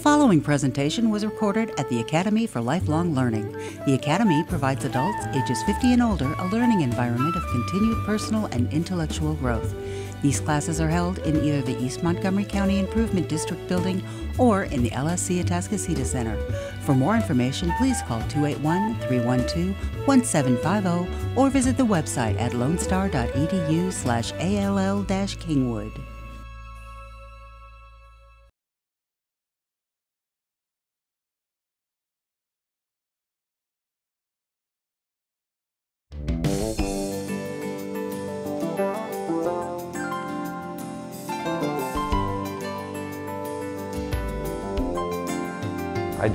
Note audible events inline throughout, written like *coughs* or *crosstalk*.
following presentation was recorded at the Academy for Lifelong Learning. The Academy provides adults ages 50 and older a learning environment of continued personal and intellectual growth. These classes are held in either the East Montgomery County Improvement District building or in the LSC Atascocita Center. For more information, please call 281 312 1750 or visit the website at lonestar.edu slash all kingwood.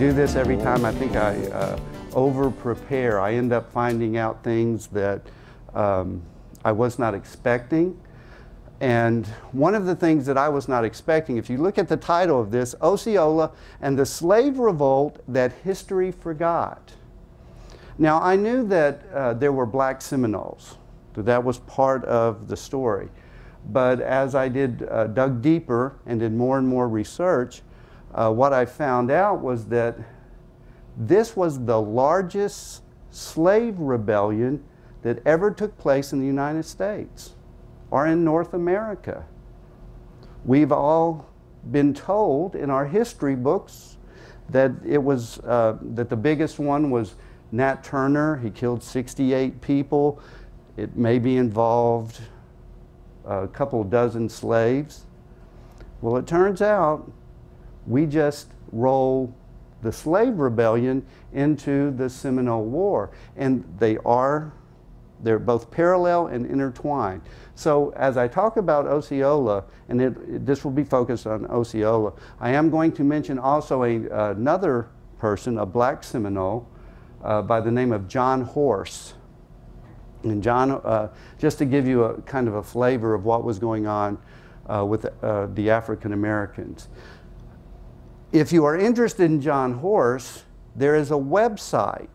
Do this every time. I think I uh, over prepare. I end up finding out things that um, I was not expecting. And one of the things that I was not expecting, if you look at the title of this, Osceola and the Slave Revolt That History Forgot. Now, I knew that uh, there were black Seminoles, that that was part of the story. But as I did uh, dug deeper and did more and more research, uh, what I found out was that this was the largest slave rebellion that ever took place in the United States or in North America. We've all been told in our history books that it was uh, that the biggest one was Nat Turner. He killed 68 people. It maybe involved a couple dozen slaves. Well, it turns out we just roll the slave rebellion into the Seminole War. And they are, they're both parallel and intertwined. So as I talk about Osceola, and it, it, this will be focused on Osceola, I am going to mention also a, another person, a black Seminole, uh, by the name of John Horse. And John, uh, just to give you a kind of a flavor of what was going on uh, with uh, the African Americans. If you are interested in John Horse, there is a website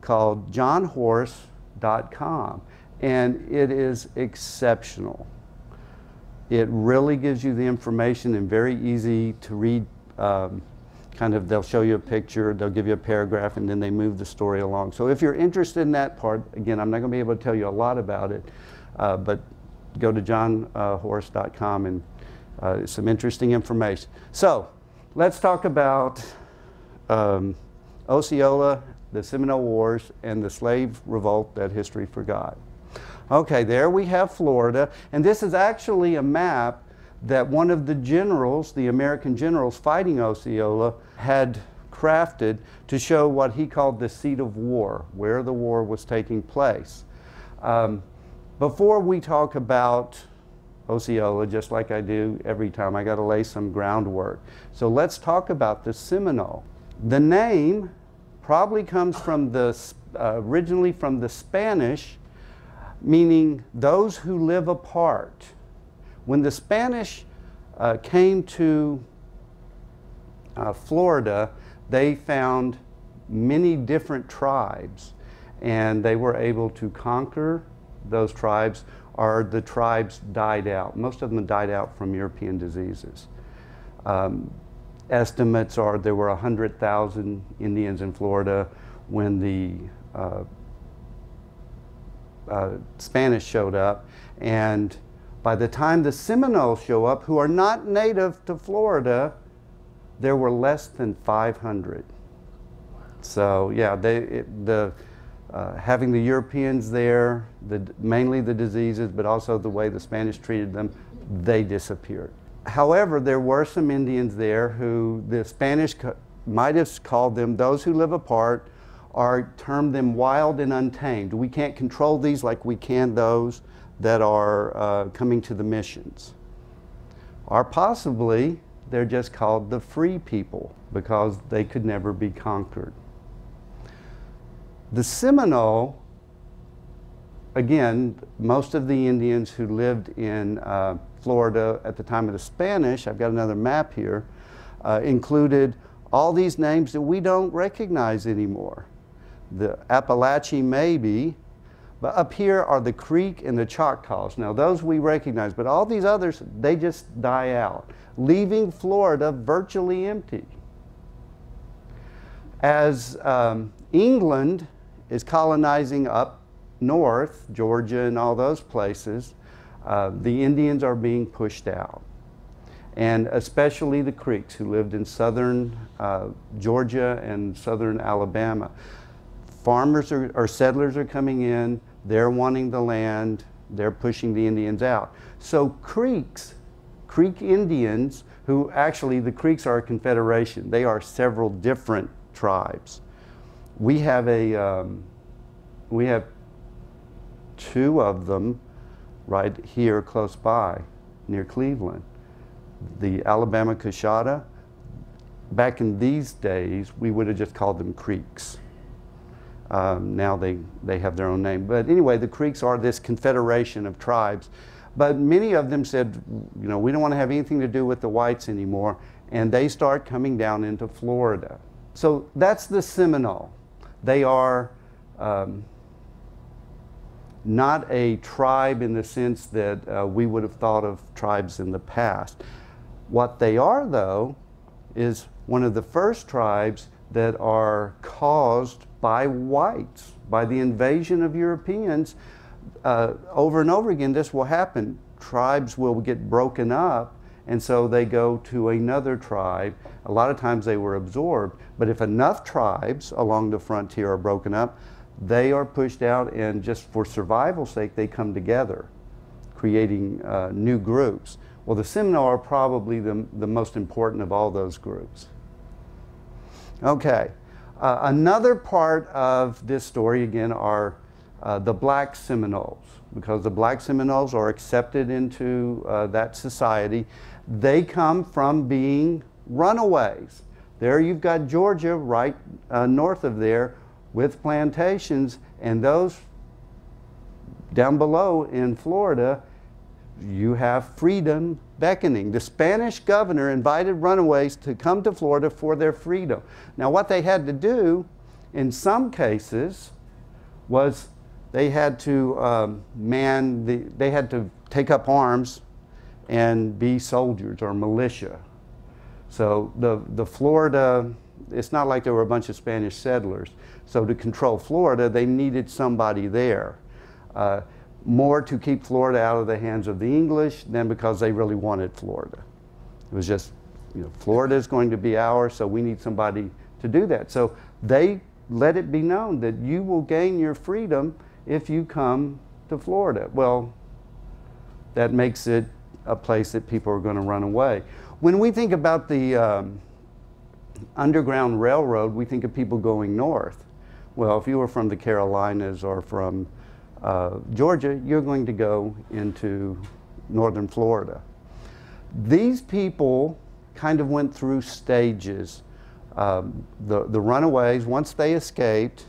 called johnhorse.com, and it is exceptional. It really gives you the information and very easy to read. Um, kind of, they'll show you a picture, they'll give you a paragraph, and then they move the story along. So if you're interested in that part, again, I'm not going to be able to tell you a lot about it, uh, but go to johnhorse.com and uh, some interesting information. So let's talk about um, Osceola, the Seminole Wars, and the slave revolt that history forgot. Okay, there we have Florida, and this is actually a map that one of the generals, the American generals fighting Osceola, had crafted to show what he called the seat of war, where the war was taking place. Um, before we talk about Osceola, just like I do every time. I got to lay some groundwork. So let's talk about the Seminole. The name probably comes from the, uh, originally from the Spanish, meaning those who live apart. When the Spanish uh, came to uh, Florida, they found many different tribes, and they were able to conquer those tribes are the tribes died out. Most of them died out from European diseases. Um, estimates are there were 100,000 Indians in Florida when the uh, uh, Spanish showed up. And by the time the Seminoles show up, who are not native to Florida, there were less than 500. So yeah, they, it, the uh, having the Europeans there, the, mainly the diseases, but also the way the Spanish treated them, they disappeared. However, there were some Indians there who the Spanish might have called them those who live apart or termed them wild and untamed. We can't control these like we can those that are uh, coming to the missions. Or possibly they're just called the free people because they could never be conquered. The Seminole, again, most of the Indians who lived in uh, Florida at the time of the Spanish, I've got another map here, uh, included all these names that we don't recognize anymore. The Apalachee maybe, but up here are the Creek and the Choctaws. Now those we recognize, but all these others, they just die out, leaving Florida virtually empty. As um, England is colonizing up north, Georgia and all those places, uh, the Indians are being pushed out. And especially the Creeks who lived in southern uh, Georgia and southern Alabama. Farmers are, or settlers are coming in, they're wanting the land, they're pushing the Indians out. So Creeks, Creek Indians, who actually the Creeks are a confederation, they are several different tribes. We have a, um, we have two of them right here close by near Cleveland. The Alabama Coushatta, back in these days, we would have just called them Creeks. Um, now they, they have their own name. But anyway, the Creeks are this confederation of tribes. But many of them said, you know, we don't want to have anything to do with the whites anymore. And they start coming down into Florida. So that's the Seminole. They are um, not a tribe in the sense that uh, we would have thought of tribes in the past. What they are, though, is one of the first tribes that are caused by whites, by the invasion of Europeans. Uh, over and over again, this will happen. Tribes will get broken up, and so they go to another tribe. A lot of times they were absorbed, but if enough tribes along the frontier are broken up, they are pushed out, and just for survival's sake, they come together, creating uh, new groups. Well, the Seminole are probably the, the most important of all those groups. Okay, uh, another part of this story, again, are uh, the black Seminoles, because the black Seminoles are accepted into uh, that society. They come from being runaways. There you've got Georgia right uh, north of there with plantations, and those down below in Florida, you have freedom beckoning. The Spanish governor invited runaways to come to Florida for their freedom. Now, what they had to do in some cases was they had to um, man, the, they had to take up arms and be soldiers or militia. So the, the Florida, it's not like there were a bunch of Spanish settlers. So to control Florida, they needed somebody there. Uh, more to keep Florida out of the hands of the English than because they really wanted Florida. It was just, you know, Florida is going to be ours, so we need somebody to do that. So they let it be known that you will gain your freedom if you come to Florida. Well, that makes it a place that people are going to run away. When we think about the um, Underground Railroad, we think of people going north. Well, if you were from the Carolinas or from uh, Georgia, you're going to go into northern Florida. These people kind of went through stages. Um, the, the runaways, once they escaped,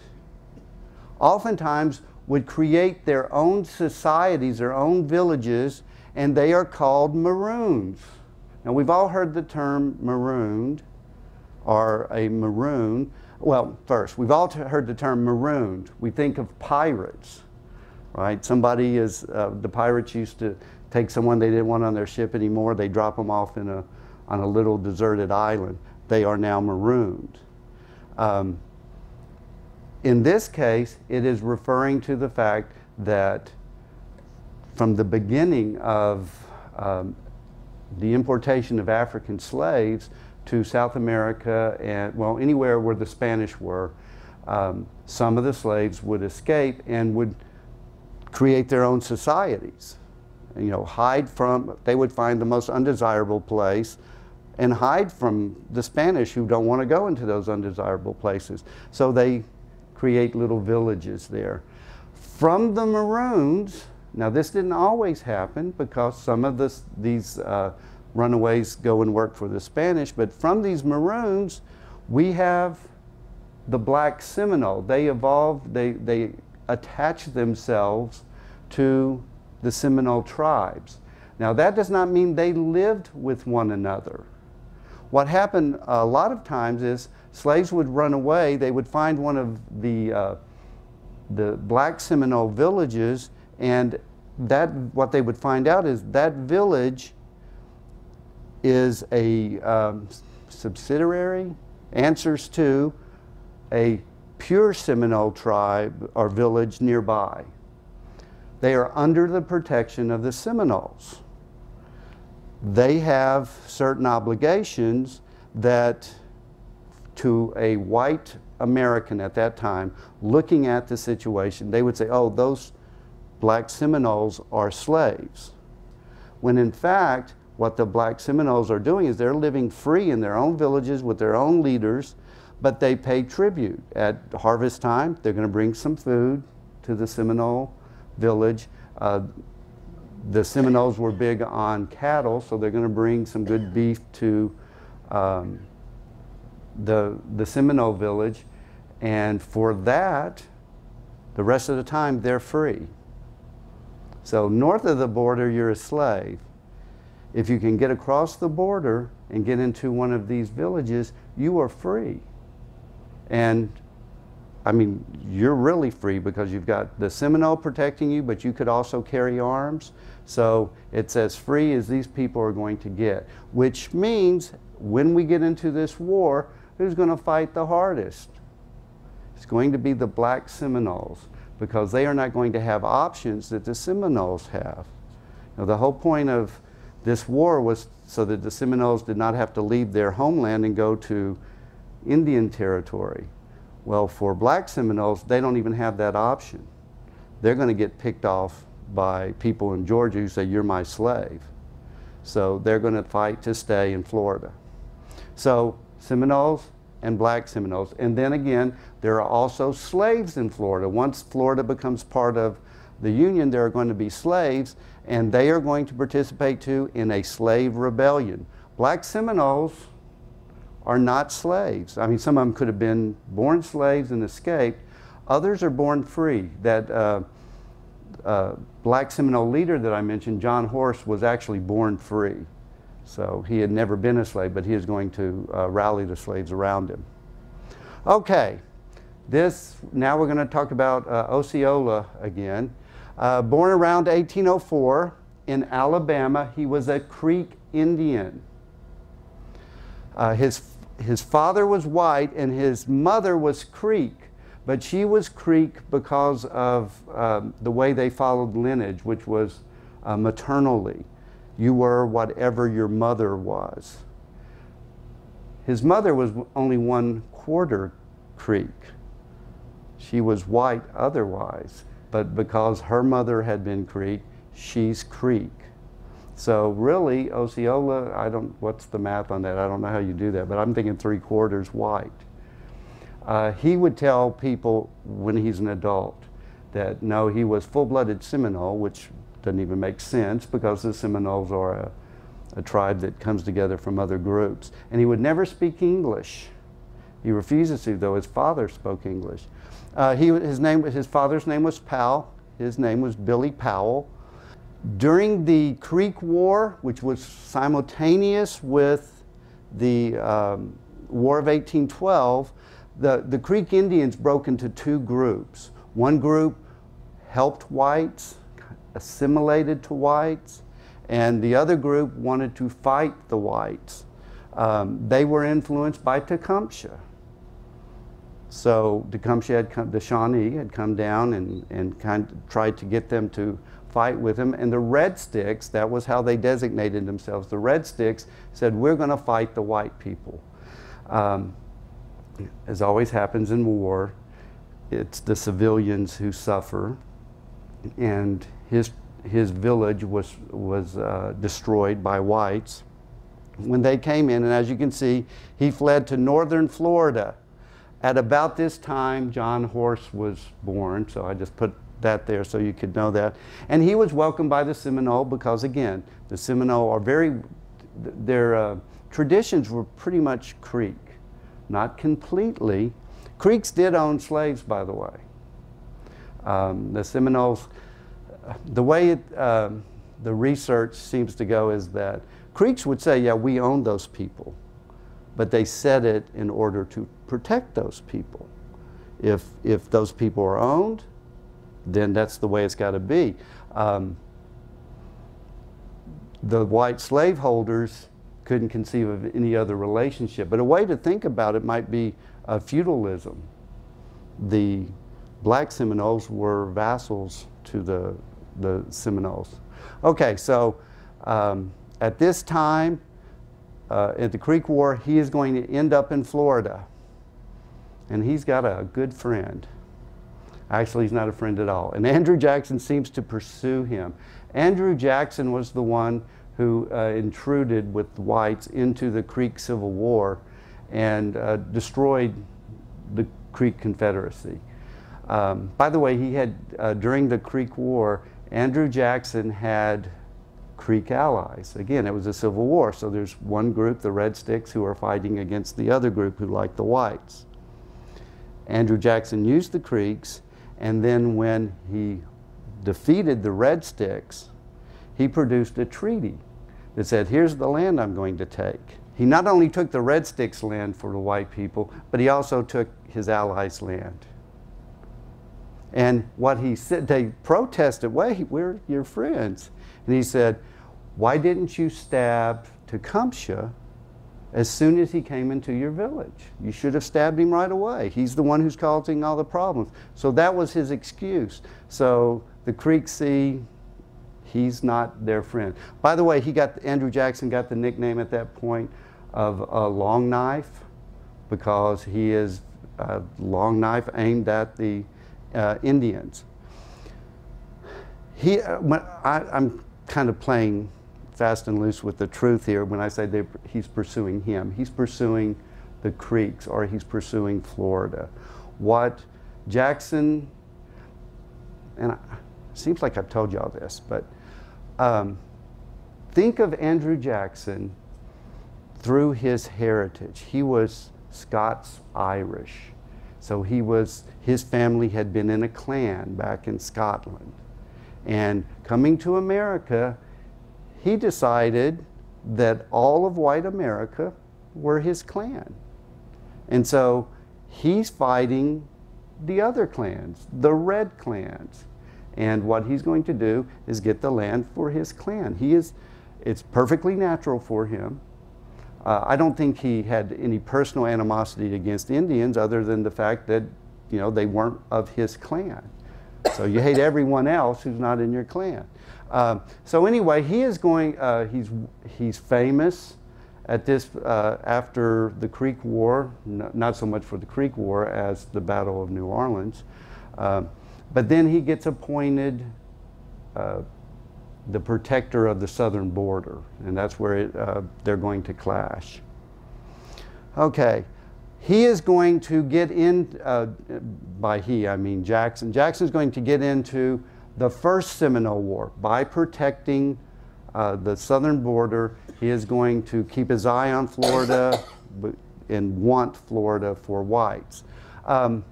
oftentimes would create their own societies, their own villages, and they are called maroons. Now, we've all heard the term marooned or a maroon. Well, first, we've all heard the term marooned. We think of pirates, right? Somebody is, uh, the pirates used to take someone they didn't want on their ship anymore, they drop them off in a, on a little deserted island. They are now marooned. Um, in this case, it is referring to the fact that from the beginning of um, the importation of African slaves, to South America and, well, anywhere where the Spanish were, um, some of the slaves would escape and would create their own societies. You know, hide from, they would find the most undesirable place and hide from the Spanish who don't want to go into those undesirable places. So they create little villages there. From the Maroons, now this didn't always happen because some of this, these uh, runaways go and work for the Spanish. But from these Maroons, we have the black Seminole. They evolved, they, they attach themselves to the Seminole tribes. Now, that does not mean they lived with one another. What happened a lot of times is slaves would run away, they would find one of the, uh, the black Seminole villages, and that, what they would find out is that village is a um, subsidiary, answers to a pure Seminole tribe or village nearby. They are under the protection of the Seminoles. They have certain obligations that to a white American at that time looking at the situation, they would say, oh, those black Seminoles are slaves. When in fact, what the black Seminoles are doing is they're living free in their own villages with their own leaders, but they pay tribute. At harvest time, they're going to bring some food to the Seminole village. Uh, the Seminoles were big on cattle, so they're going to bring some good beef to um, the, the Seminole village. And for that, the rest of the time, they're free. So north of the border, you're a slave. If you can get across the border and get into one of these villages, you are free. And I mean, you're really free because you've got the Seminole protecting you, but you could also carry arms. So it's as free as these people are going to get, which means when we get into this war, who's going to fight the hardest? It's going to be the black Seminoles because they are not going to have options that the Seminoles have. Now, the whole point of this war was so that the Seminoles did not have to leave their homeland and go to Indian territory. Well, for black Seminoles, they don't even have that option. They're going to get picked off by people in Georgia who say, You're my slave. So they're going to fight to stay in Florida. So Seminoles and black Seminoles. And then again, there are also slaves in Florida. Once Florida becomes part of the Union, there are going to be slaves, and they are going to participate too in a slave rebellion. Black Seminoles are not slaves. I mean, some of them could have been born slaves and escaped. Others are born free. That uh, uh, black Seminole leader that I mentioned, John Horse, was actually born free. So he had never been a slave, but he is going to uh, rally the slaves around him. Okay, this, now we're going to talk about uh, Osceola again. Uh, born around 1804 in Alabama, he was a Creek Indian. Uh, his, his father was white and his mother was Creek, but she was Creek because of um, the way they followed lineage, which was uh, maternally. You were whatever your mother was. His mother was only one quarter Creek. She was white otherwise, but because her mother had been Creek, she's Creek. So really, Osceola, I don't, what's the math on that? I don't know how you do that, but I'm thinking three quarters white. Uh, he would tell people when he's an adult that no, he was full-blooded Seminole, which doesn't even make sense because the Seminoles are a, a tribe that comes together from other groups. And he would never speak English. He refuses to, though his father spoke English. Uh, he, his, name, his father's name was Powell. His name was Billy Powell. During the Creek War, which was simultaneous with the um, War of 1812, the, the Creek Indians broke into two groups. One group helped whites, assimilated to whites, and the other group wanted to fight the whites. Um, they were influenced by Tecumseh. So Tecumseh had come, the Shawnee had come down and, and kind of tried to get them to fight with him. And the Red Sticks, that was how they designated themselves. The Red Sticks said, we're going to fight the white people. Um, as always happens in war, it's the civilians who suffer. And his, his village was, was uh, destroyed by whites when they came in. And as you can see, he fled to northern Florida at about this time, John Horse was born, so I just put that there so you could know that. And he was welcomed by the Seminole because, again, the Seminole are very, their uh, traditions were pretty much Creek. Not completely. Creeks did own slaves, by the way. Um, the Seminoles, the way it, uh, the research seems to go is that Creeks would say, yeah, we own those people but they said it in order to protect those people. If, if those people are owned, then that's the way it's got to be. Um, the white slaveholders couldn't conceive of any other relationship. But a way to think about it might be uh, feudalism. the black Seminoles were vassals to the, the Seminoles. Okay, so um, at this time, uh, at the Creek War, he is going to end up in Florida. And he's got a good friend. Actually, he's not a friend at all. And Andrew Jackson seems to pursue him. Andrew Jackson was the one who uh, intruded with the whites into the Creek Civil War and uh, destroyed the Creek Confederacy. Um, by the way, he had, uh, during the Creek War, Andrew Jackson had Creek allies. Again, it was a civil war, so there's one group, the Red Sticks, who are fighting against the other group who like the whites. Andrew Jackson used the Creeks, and then when he defeated the Red Sticks, he produced a treaty that said, here's the land I'm going to take. He not only took the Red Sticks land for the white people, but he also took his allies' land. And what he said, they protested, wait, we're your friends. And he said, why didn't you stab Tecumseh as soon as he came into your village? You should have stabbed him right away. He's the one who's causing all the problems. So that was his excuse. So the Creek see he's not their friend. By the way, he got Andrew Jackson got the nickname at that point of a long knife because he is a long knife aimed at the uh, Indians. He, uh, I, I'm kind of playing fast and loose with the truth here when I say he's pursuing him. He's pursuing the Creeks or he's pursuing Florida. What Jackson, and it seems like I've told you all this, but um, think of Andrew Jackson through his heritage. He was Scots Irish. So he was, his family had been in a clan back in Scotland. And coming to America, he decided that all of white America were his clan. And so he's fighting the other clans, the red clans. And what he's going to do is get the land for his clan. He is, it's perfectly natural for him. Uh, I don't think he had any personal animosity against Indians other than the fact that, you know, they weren't of his clan. So you hate everyone else who's not in your clan. Um, so anyway, he is going, uh, he's, he's famous at this, uh, after the Creek War, not so much for the Creek War as the Battle of New Orleans. Um, but then he gets appointed uh, the protector of the southern border, and that's where it, uh, they're going to clash. Okay, he is going to get in, uh, by he, I mean Jackson. Jackson's going to get into the First Seminole War by protecting uh, the southern border. He is going to keep his eye on Florida and want Florida for whites. Um,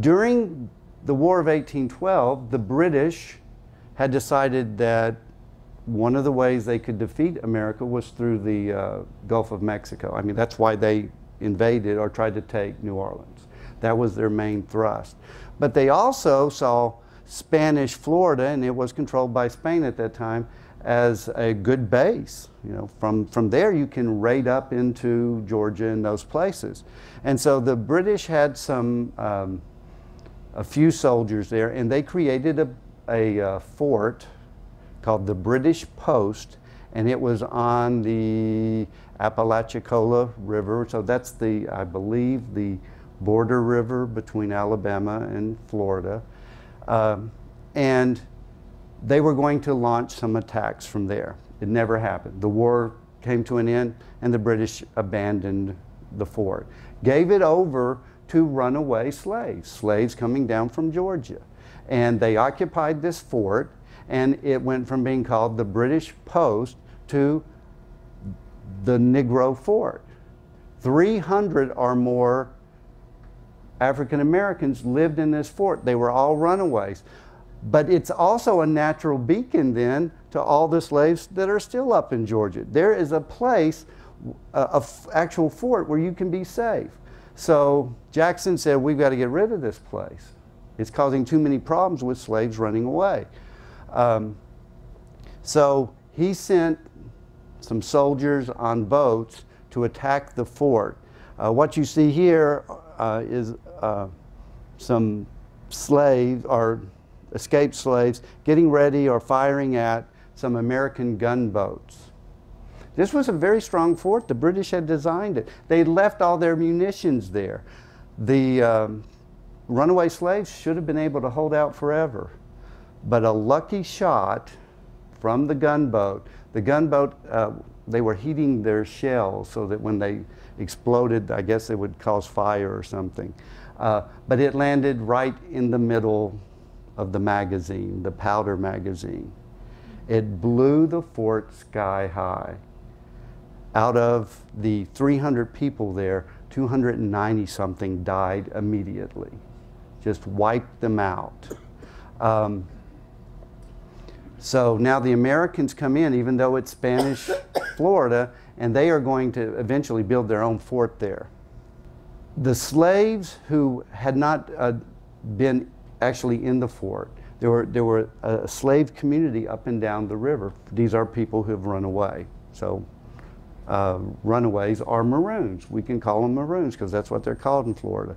during the War of 1812, the British had decided that one of the ways they could defeat America was through the uh, Gulf of Mexico. I mean, that's why they invaded or tried to take New Orleans. That was their main thrust. But they also saw Spanish Florida, and it was controlled by Spain at that time, as a good base. You know, from, from there you can raid up into Georgia and those places. And so the British had some, um, a few soldiers there, and they created a, a uh, fort called the British Post, and it was on the Apalachicola River. So that's the, I believe, the border river between Alabama and Florida. Um, and they were going to launch some attacks from there. It never happened. The war came to an end, and the British abandoned the fort, gave it over to runaway slaves, slaves coming down from Georgia. And they occupied this fort, and it went from being called the British Post to the Negro Fort. 300 or more African Americans lived in this fort. They were all runaways. But it's also a natural beacon then to all the slaves that are still up in Georgia. There is a place, a, actual fort where you can be safe. So Jackson said, we've got to get rid of this place. It's causing too many problems with slaves running away. Um, so he sent some soldiers on boats to attack the fort. Uh, what you see here uh, is uh, some slaves or escaped slaves getting ready or firing at some American gunboats. This was a very strong fort. The British had designed it. They left all their munitions there. The um, runaway slaves should have been able to hold out forever. But a lucky shot from the gunboat, the gunboat, uh, they were heating their shells so that when they exploded, I guess it would cause fire or something. Uh, but it landed right in the middle of the magazine, the powder magazine. It blew the fort sky high. Out of the 300 people there, 290 something died immediately. Just wiped them out. Um, so now the Americans come in, even though it's Spanish *coughs* Florida, and they are going to eventually build their own fort there. The slaves who had not uh, been actually in the fort, there were, there were a slave community up and down the river. These are people who have run away. So uh, runaways are Maroons. We can call them Maroons because that's what they're called in Florida.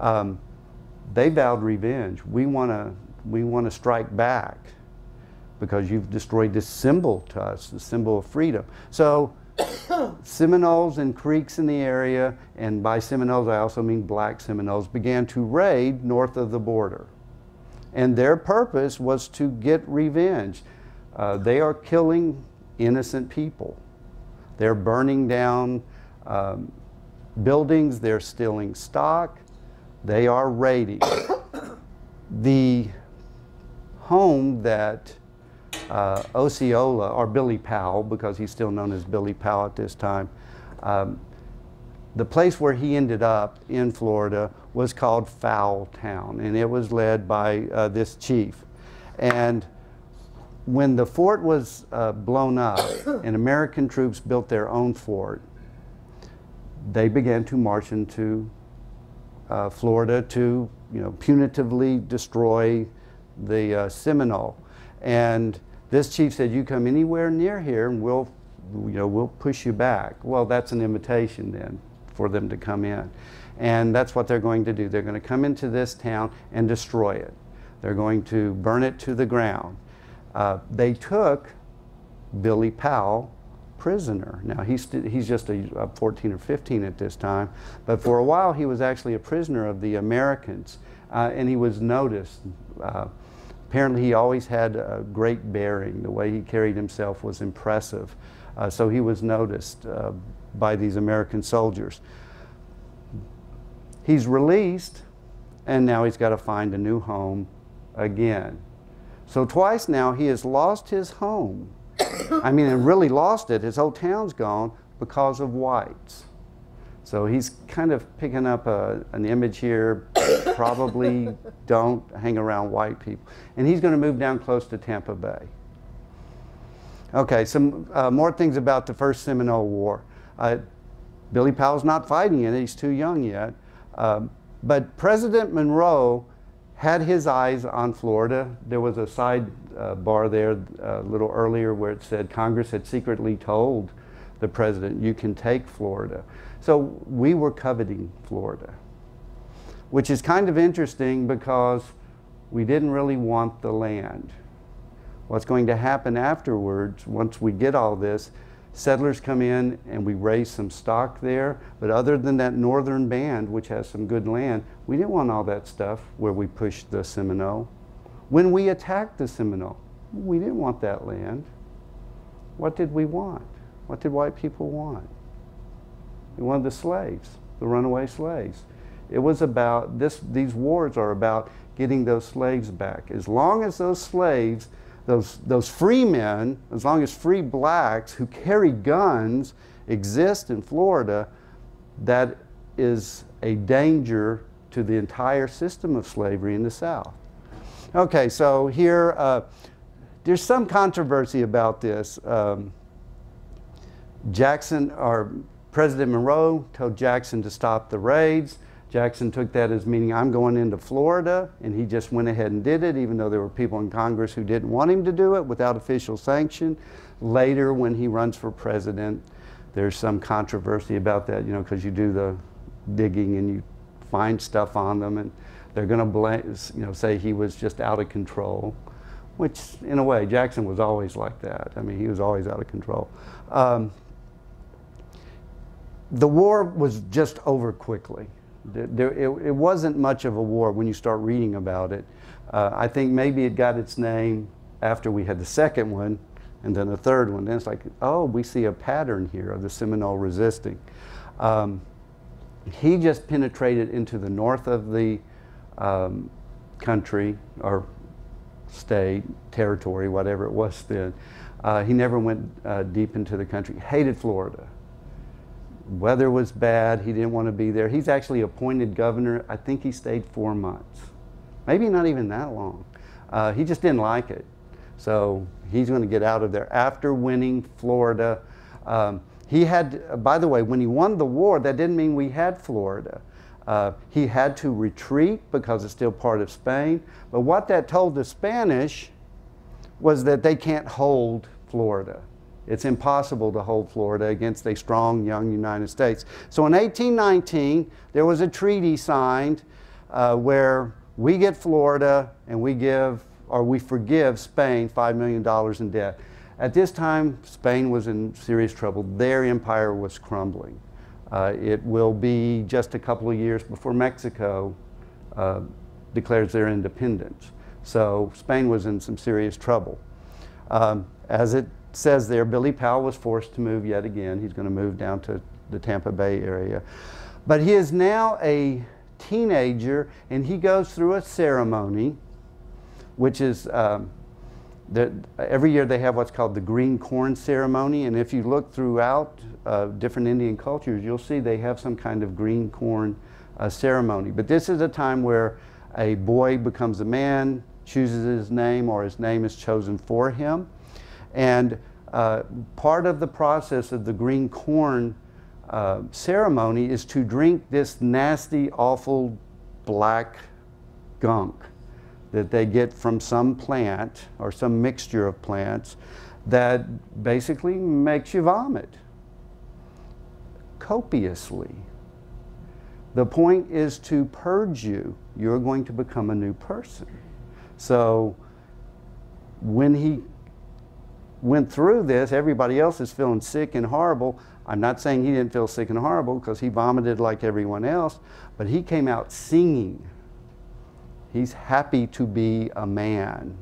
Um, they vowed revenge. We want to we want to strike back because you've destroyed this symbol to us, the symbol of freedom. So *coughs* Seminoles and Creeks in the area, and by Seminoles I also mean black Seminoles, began to raid north of the border. And their purpose was to get revenge. Uh, they are killing innocent people. They're burning down um, buildings, they're stealing stock, they are raiding. the home that uh, Osceola, or Billy Powell, because he's still known as Billy Powell at this time, um, the place where he ended up in Florida was called Fowltown, and it was led by uh, this chief. And when the fort was uh, blown up and American troops built their own fort, they began to march into uh, Florida to, you know, punitively destroy the uh, Seminole. And this chief said, "You come anywhere near here, and we'll, you know, we'll push you back." Well, that's an invitation then for them to come in, and that's what they're going to do. They're going to come into this town and destroy it. They're going to burn it to the ground. Uh, they took Billy Powell prisoner. Now he's he's just a, a 14 or 15 at this time, but for a while he was actually a prisoner of the Americans, uh, and he was noticed. Uh, apparently, he always had a great bearing. The way he carried himself was impressive, uh, so he was noticed uh, by these American soldiers. He's released, and now he's got to find a new home again. So twice now he has lost his home. I mean, and really lost it. His whole town's gone because of whites. So he's kind of picking up a, an image here. Probably *laughs* don't hang around white people. And he's going to move down close to Tampa Bay. Okay, some uh, more things about the First Seminole War. Uh, Billy Powell's not fighting in it, he's too young yet. Um, but President Monroe had his eyes on Florida. There was a side uh, bar there uh, a little earlier where it said Congress had secretly told the president, you can take Florida. So we were coveting Florida, which is kind of interesting because we didn't really want the land. What's going to happen afterwards, once we get all this, settlers come in and we raise some stock there. But other than that northern band, which has some good land, we didn't want all that stuff where we pushed the Seminole. When we attacked the Seminole, we didn't want that land. What did we want? What did white people want? We wanted the slaves, the runaway slaves. It was about this, these wars are about getting those slaves back. As long as those slaves those, those free men, as long as free blacks who carry guns exist in Florida, that is a danger to the entire system of slavery in the South. Okay, so here, uh, there's some controversy about this. Um, Jackson, or President Monroe told Jackson to stop the raids. Jackson took that as meaning I'm going into Florida, and he just went ahead and did it, even though there were people in Congress who didn't want him to do it without official sanction. Later, when he runs for president, there's some controversy about that, you know, because you do the digging and you find stuff on them, and they're going to blame, you know, say he was just out of control, which in a way Jackson was always like that. I mean, he was always out of control. Um, the war was just over quickly. There, it, it, wasn't much of a war when you start reading about it. Uh, I think maybe it got its name after we had the second one and then the third one. Then it's like, oh, we see a pattern here of the Seminole resisting. Um, he just penetrated into the north of the um, country or state, territory, whatever it was then. Uh, he never went uh, deep into the country. Hated Florida. Weather was bad. He didn't want to be there. He's actually appointed governor. I think he stayed four months. Maybe not even that long. Uh, he just didn't like it. So he's going to get out of there after winning Florida. Um, he had, by the way, when he won the war, that didn't mean we had Florida. Uh, he had to retreat because it's still part of Spain. But what that told the Spanish was that they can't hold Florida. It's impossible to hold Florida against a strong young United States. So in 1819, there was a treaty signed uh, where we get Florida and we give or we forgive Spain $5 million in debt. At this time, Spain was in serious trouble. Their empire was crumbling. Uh, it will be just a couple of years before Mexico uh, declares their independence. So Spain was in some serious trouble. Um, as it says there, Billy Powell was forced to move yet again. He's going to move down to the Tampa Bay area. But he is now a teenager and he goes through a ceremony, which is um, every year they have what's called the green corn ceremony. And if you look throughout uh, different Indian cultures, you'll see they have some kind of green corn uh, ceremony. But this is a time where a boy becomes a man, chooses his name, or his name is chosen for him. And uh, part of the process of the green corn uh, ceremony is to drink this nasty, awful black gunk that they get from some plant or some mixture of plants that basically makes you vomit copiously. The point is to purge you. You're going to become a new person. So when he went through this, everybody else is feeling sick and horrible. I'm not saying he didn't feel sick and horrible because he vomited like everyone else, but he came out singing. He's happy to be a man,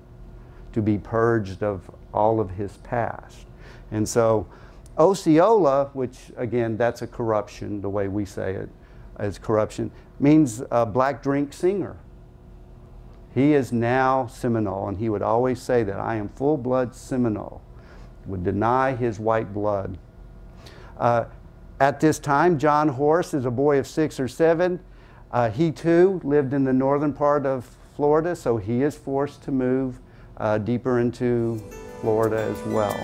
to be purged of all of his past. And so Osceola, which again, that's a corruption, the way we say it as corruption, means a black drink singer. He is now Seminole, and he would always say that I am full blood Seminole, would deny his white blood. Uh, at this time, John Horse is a boy of six or seven. Uh, he too lived in the northern part of Florida, so he is forced to move uh, deeper into Florida as well.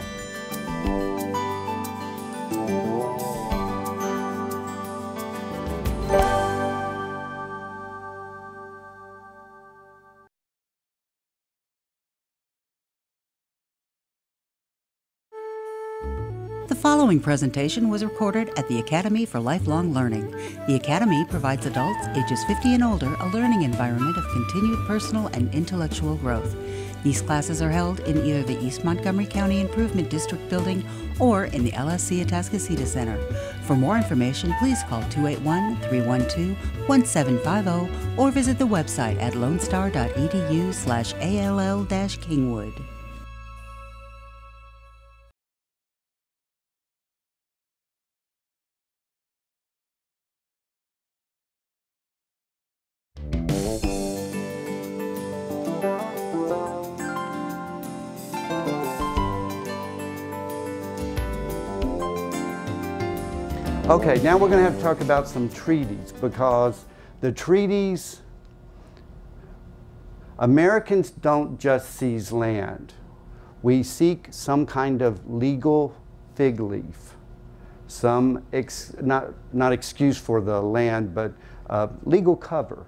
Following presentation was recorded at the Academy for Lifelong Learning. The Academy provides adults ages 50 and older a learning environment of continued personal and intellectual growth. These classes are held in either the East Montgomery County Improvement District building or in the LSC Atascocita Center. For more information, please call 281 312 1750 or visit the website at lonestar.edu slash all Okay, now we're going to have to talk about some treaties because the treaties, Americans don't just seize land. We seek some kind of legal fig leaf, some, ex, not, not excuse for the land, but uh, legal cover.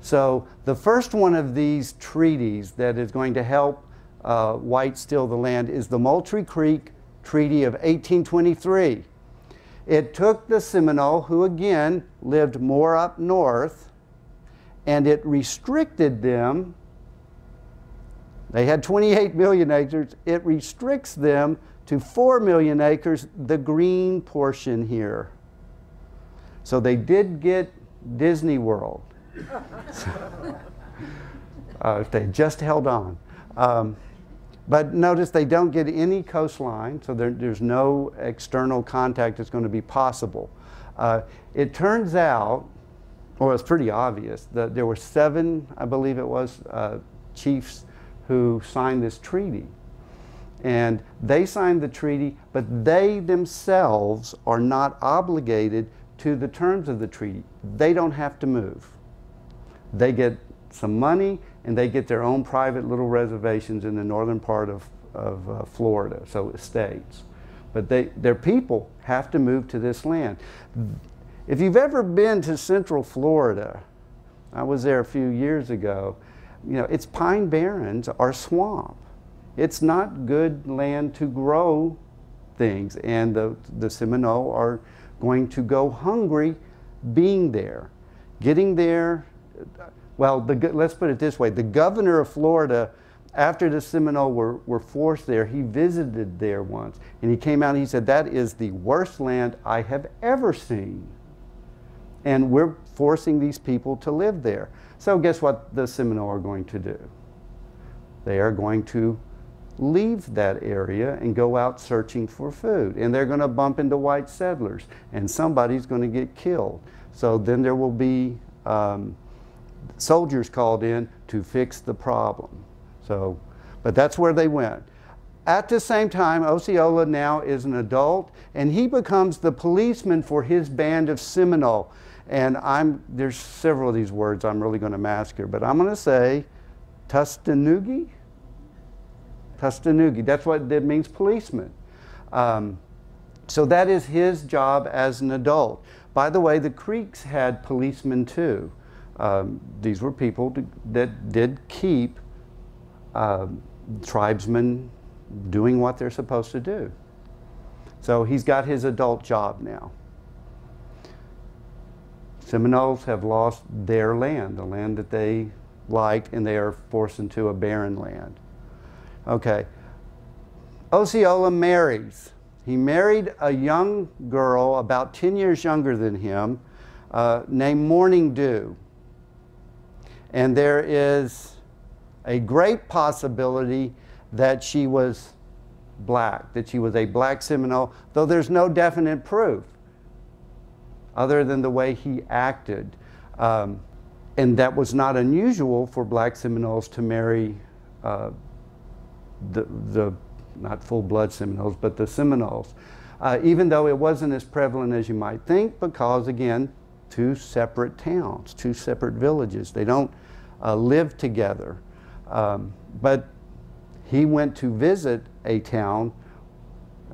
So the first one of these treaties that is going to help uh, whites steal the land is the Moultrie Creek Treaty of 1823. It took the Seminole, who again lived more up north, and it restricted them. They had 28 million acres. It restricts them to 4 million acres, the green portion here. So they did get Disney World. *laughs* uh, if they just held on. Um, but notice they don't get any coastline, so there, there's no external contact that's going to be possible. Uh, it turns out, well, it's pretty obvious, that there were seven, I believe it was, uh, chiefs who signed this treaty. And they signed the treaty, but they themselves are not obligated to the terms of the treaty. They don't have to move. They get some money and they get their own private little reservations in the northern part of, of uh, Florida, so estates. But they, their people have to move to this land. If you've ever been to central Florida, I was there a few years ago, you know, it's pine barrens or swamp. It's not good land to grow things, and the, the Seminole are going to go hungry being there. Getting there, well, the, let's put it this way the governor of Florida, after the Seminole were, were forced there, he visited there once. And he came out and he said, That is the worst land I have ever seen. And we're forcing these people to live there. So, guess what the Seminole are going to do? They are going to leave that area and go out searching for food. And they're going to bump into white settlers, and somebody's going to get killed. So then there will be um, soldiers called in to fix the problem. So, but that's where they went. At the same time, Osceola now is an adult, and he becomes the policeman for his band of Seminole. And I'm there's several of these words I'm really going to mask here, but I'm going to say Tustanugi. Tustanugi. That's what that means, policeman. Um, so that is his job as an adult. By the way, the Creeks had policemen too. Um, these were people to, that did keep uh, tribesmen doing what they're supposed to do. So he's got his adult job now. Seminoles have lost their land, the land that they liked, and they are forced into a barren land. Okay. Osceola marries. He married a young girl about 10 years younger than him uh, named Morning Dew. And there is a great possibility that she was black, that she was a black Seminole, though there's no definite proof other than the way he acted. Um, and that was not unusual for black Seminoles to marry uh, the, the not full blood Seminoles, but the Seminoles. Uh, even though it wasn't as prevalent as you might think, because again, two separate towns, two separate villages. They don't uh, live together. Um, but he went to visit a town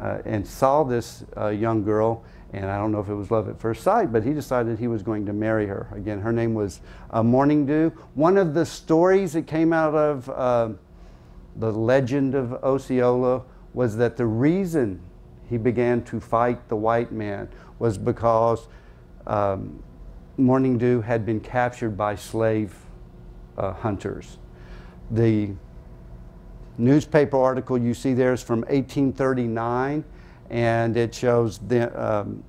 uh, and saw this uh, young girl, and I don't know if it was love at first sight, but he decided he was going to marry her. Again, her name was uh, Morning Dew. One of the stories that came out of uh, the legend of Osceola was that the reason he began to fight the white man was because um, Morning Dew had been captured by slave uh, hunters. The newspaper article you see there is from 1839, and it shows the um,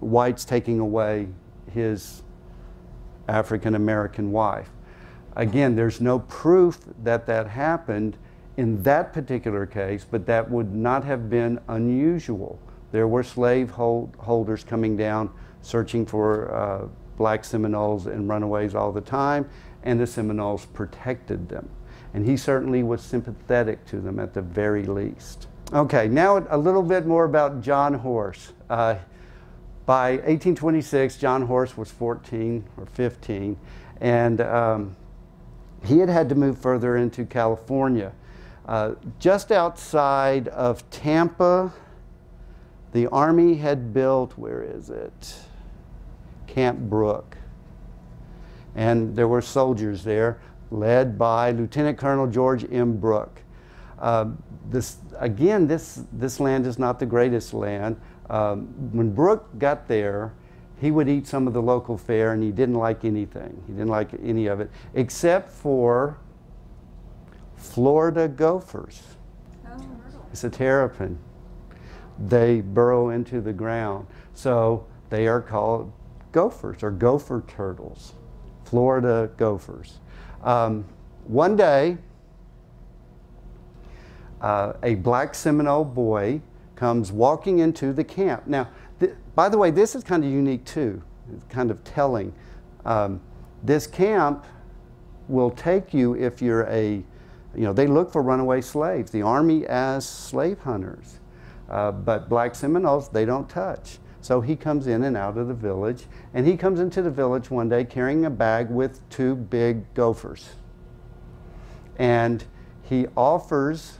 whites taking away his African American wife. Again, there's no proof that that happened in that particular case, but that would not have been unusual. There were slave hold, holders coming down searching for uh, black Seminoles and runaways all the time, and the Seminoles protected them. And he certainly was sympathetic to them at the very least. Okay, now a little bit more about John Horse. Uh, by 1826, John Horse was 14 or 15, and um, he had had to move further into California. Uh, just outside of Tampa, the Army had built, where is it? Camp Brooke. And there were soldiers there, led by Lieutenant Colonel George M. Brooke. Uh, this, again, this, this land is not the greatest land. Um, when Brooke got there, he would eat some of the local fare and he didn't like anything. He didn't like any of it except for Florida gophers. Oh. It's a terrapin. They burrow into the ground. So they are called gophers or gopher turtles, Florida gophers. Um, one day, uh, a black Seminole boy comes walking into the camp. Now, th by the way, this is kind of unique too, it's kind of telling. Um, this camp will take you if you're a, you know, they look for runaway slaves, the army as slave hunters. Uh, but black Seminoles, they don't touch. So he comes in and out of the village, and he comes into the village one day carrying a bag with two big gophers. And he offers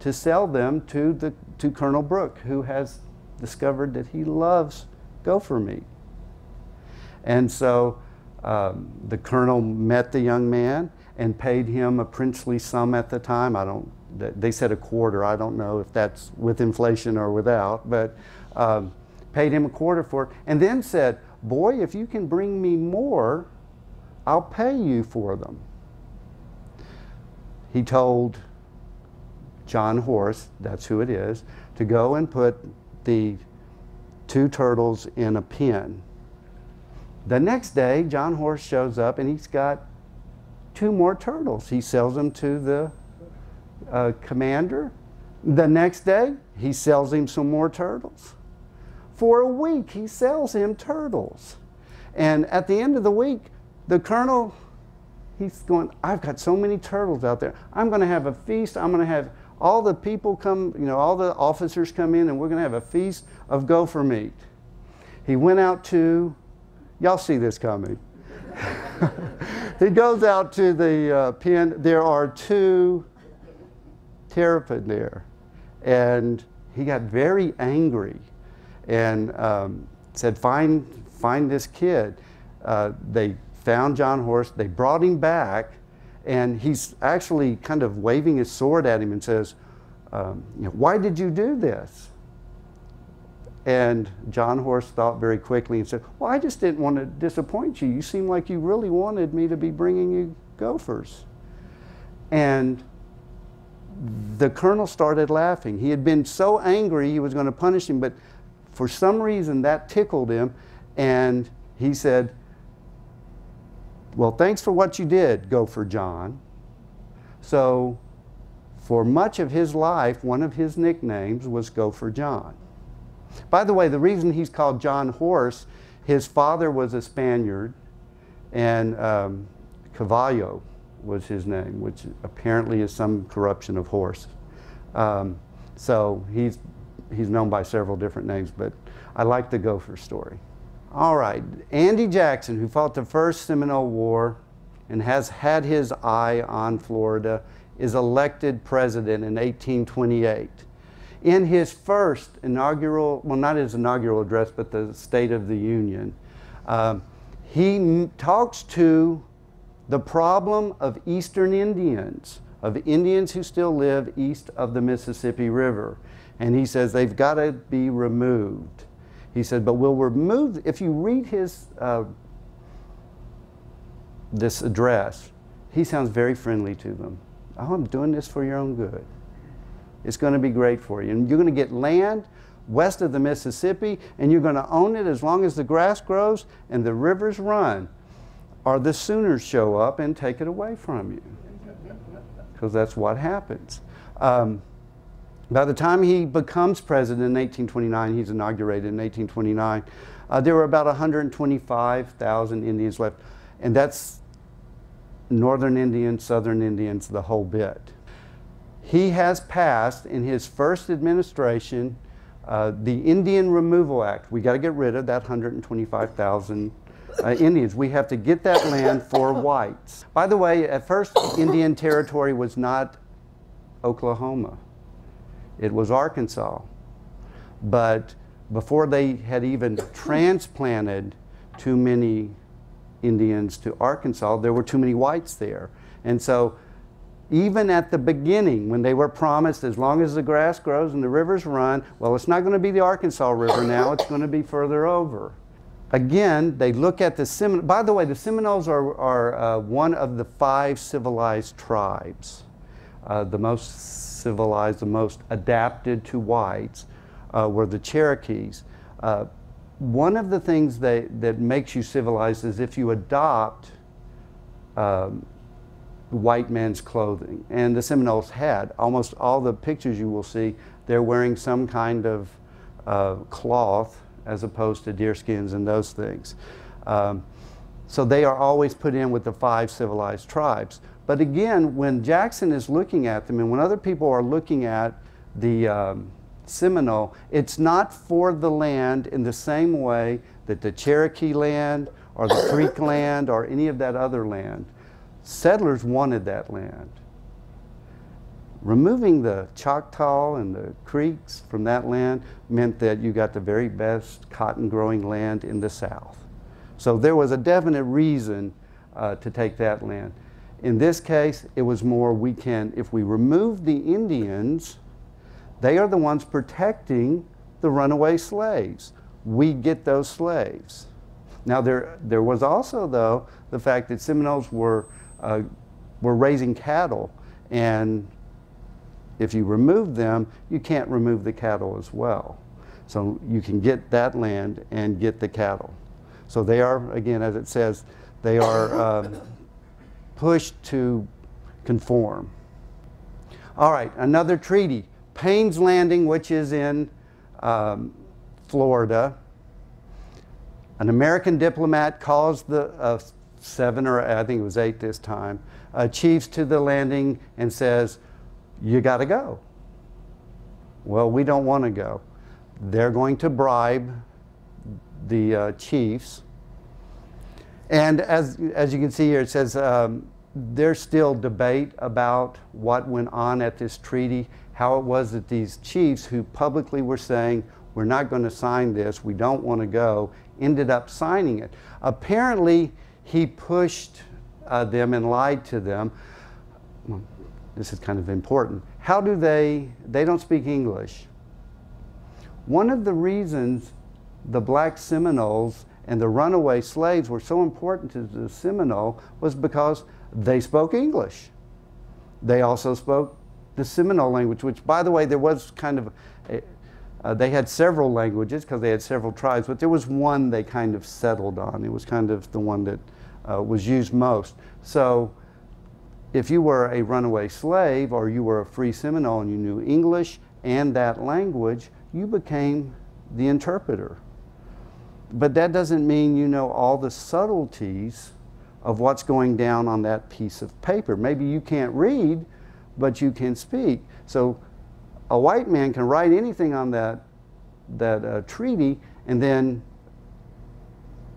to sell them to, the, to Colonel Brooke, who has discovered that he loves gopher meat. And so um, the colonel met the young man and paid him a princely sum at the time. I don't, they said a quarter. I don't know if that's with inflation or without, but um, paid him a quarter for it. And then said, Boy, if you can bring me more, I'll pay you for them. He told John Horse, that's who it is, to go and put the two turtles in a pen. The next day, John Horse shows up and he's got two more turtles. He sells them to the uh, commander. The next day, he sells him some more turtles. For a week, he sells him turtles. And at the end of the week, the colonel, he's going, I've got so many turtles out there. I'm going to have a feast. I'm going to have all the people come, you know, all the officers come in and we're going to have a feast of gopher meat. He went out to, y'all see this coming. *laughs* he goes out to the uh, pen. There are two terrapin there. And he got very angry and um, said, find, find this kid. Uh, they found John Horse. They brought him back and he's actually kind of waving his sword at him and says, um, you know, Why did you do this? And John Horse thought very quickly and said, Well, I just didn't want to disappoint you. You seem like you really wanted me to be bringing you gophers. And the colonel started laughing. He had been so angry he was going to punish him, but for some reason that tickled him. And he said, well, thanks for what you did, Gopher John. So, for much of his life, one of his nicknames was Gopher John. By the way, the reason he's called John Horse, his father was a Spaniard, and um, Cavallo was his name, which apparently is some corruption of horse. Um, so he's, he's known by several different names, but I like the Gopher story. All right, Andy Jackson, who fought the first Seminole War and has had his eye on Florida, is elected president in 1828. In his first inaugural, well, not his inaugural address, but the State of the Union, um, he talks to the problem of Eastern Indians, of Indians who still live east of the Mississippi River. And he says they've got to be removed. He said, but we'll remove, if you read his, uh, this address, he sounds very friendly to them. Oh, I'm doing this for your own good. It's going to be great for you. And you're going to get land west of the Mississippi, and you're going to own it as long as the grass grows and the rivers run, or the Sooners show up and take it away from you. Because that's what happens. Um, by the time he becomes president in 1829, he's inaugurated in 1829, uh, there were about 125,000 Indians left. And that's northern Indians, southern Indians, the whole bit. He has passed in his first administration uh, the Indian Removal Act. We got to get rid of that 125,000 uh, Indians. We have to get that land for whites. By the way, at first, Indian Territory was not Oklahoma. It was Arkansas. But before they had even transplanted too many Indians to Arkansas, there were too many whites there. And so even at the beginning when they were promised as long as the grass grows and the rivers run, well, it's not going to be the Arkansas River now, it's going to be further over. Again, they look at the Seminoles. By the way, the Seminoles are, are uh, one of the five civilized tribes, uh, the most civilized, the most adapted to whites uh, were the Cherokees. Uh, one of the things that, that makes you civilized is if you adopt um, white man's clothing. And the Seminoles had. Almost all the pictures you will see, they're wearing some kind of uh, cloth as opposed to deerskins and those things. Um, so they are always put in with the five civilized tribes. But again, when Jackson is looking at them and when other people are looking at the um, Seminole, it's not for the land in the same way that the Cherokee land or the Creek *coughs* land or any of that other land. Settlers wanted that land. Removing the Choctaw and the Creeks from that land meant that you got the very best cotton growing land in the South. So there was a definite reason uh, to take that land. In this case, it was more we can, if we remove the Indians, they are the ones protecting the runaway slaves. We get those slaves. Now, there, there was also, though, the fact that Seminoles were uh, were raising cattle. And if you remove them, you can't remove the cattle as well. So you can get that land and get the cattle. So they are, again, as it says, they are um, *coughs* pushed to conform. All right, another treaty, Payne's Landing, which is in um, Florida. An American diplomat calls the uh, seven or I think it was eight this time, uh, chiefs to the landing and says, You got to go. Well, we don't want to go. They're going to bribe the uh, chiefs. And as, as you can see here, it says um, there's still debate about what went on at this treaty, how it was that these chiefs who publicly were saying, we're not going to sign this, we don't want to go, ended up signing it. Apparently, he pushed uh, them and lied to them. This is kind of important. How do they, they don't speak English. One of the reasons the black Seminoles and the runaway slaves were so important to the Seminole was because they spoke English. They also spoke the Seminole language, which, by the way, there was kind of, a, uh, they had several languages because they had several tribes, but there was one they kind of settled on. It was kind of the one that uh, was used most. So if you were a runaway slave or you were a free Seminole and you knew English and that language, you became the interpreter. But that doesn't mean you know all the subtleties of what's going down on that piece of paper. Maybe you can't read, but you can speak. So a white man can write anything on that, that uh, treaty, and then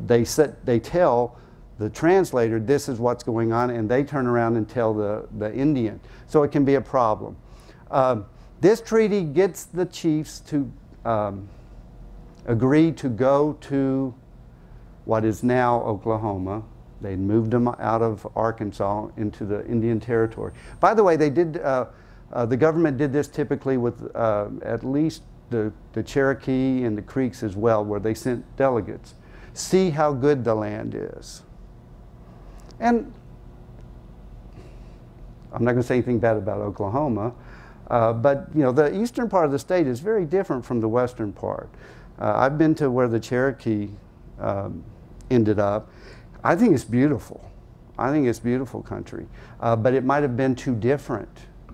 they, set, they tell the translator, this is what's going on, and they turn around and tell the, the Indian. So it can be a problem. Um, this treaty gets the chiefs to um, agree to go to what is now Oklahoma. They moved them out of Arkansas into the Indian Territory. By the way, they did, uh, uh, the government did this typically with uh, at least the, the Cherokee and the Creeks as well, where they sent delegates. See how good the land is. And I'm not going to say anything bad about Oklahoma, uh, but you know the eastern part of the state is very different from the western part. Uh, I've been to where the Cherokee um, ended up. I think it's beautiful. I think it's beautiful country, uh, but it might have been too different,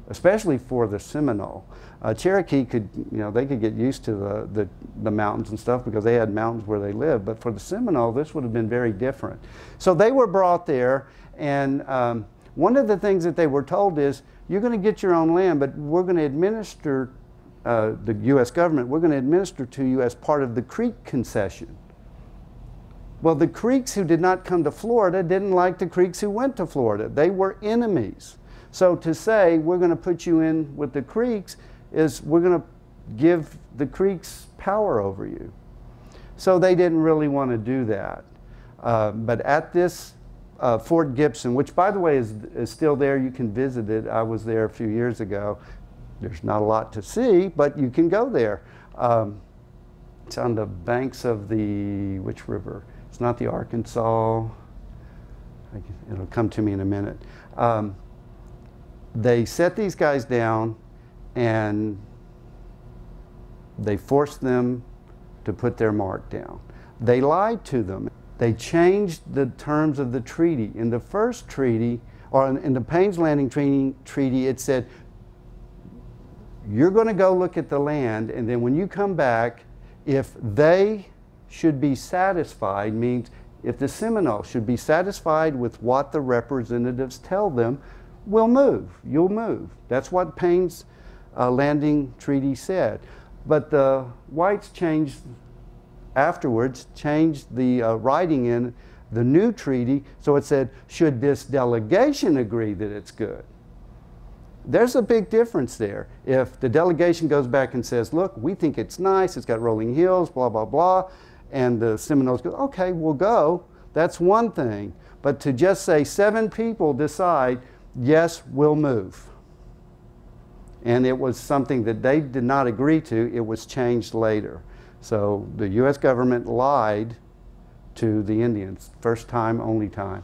especially for the Seminole. Uh, Cherokee could, you know, they could get used to the, the, the, mountains and stuff because they had mountains where they lived. But for the Seminole, this would have been very different. So they were brought there, and um, one of the things that they were told is, you're going to get your own land, but we're going to administer, uh, the U.S. government, we're going to administer to you as part of the Creek concession. Well, the Creeks who did not come to Florida didn't like the Creeks who went to Florida. They were enemies. So to say, we're going to put you in with the Creeks is we're going to give the Creeks power over you. So they didn't really want to do that. Uh, but at this uh, Fort Gibson, which by the way is, is still there. You can visit it. I was there a few years ago. There's not a lot to see, but you can go there. Um, it's on the banks of the, which river? It's not the Arkansas. It'll come to me in a minute. Um, they set these guys down and they forced them to put their mark down. They lied to them. They changed the terms of the treaty. In the first treaty, or in, the Payne's Landing treaty, treaty, it said, you're going to go look at the land, and then when you come back, if they should be satisfied, means if the Seminoles should be satisfied with what the representatives tell them, we'll move. You'll move. That's what Payne's uh, Landing Treaty said. But the whites changed afterwards, changed the uh, writing in the new treaty so it said, should this delegation agree that it's good? There's a big difference there. If the delegation goes back and says, look, we think it's nice, it's got rolling hills, blah, blah, blah, and the Seminoles go, okay, we'll go, that's one thing. But to just say seven people decide, yes, we'll move. And it was something that they did not agree to, it was changed later. So the U.S. government lied to the Indians, first time, only time.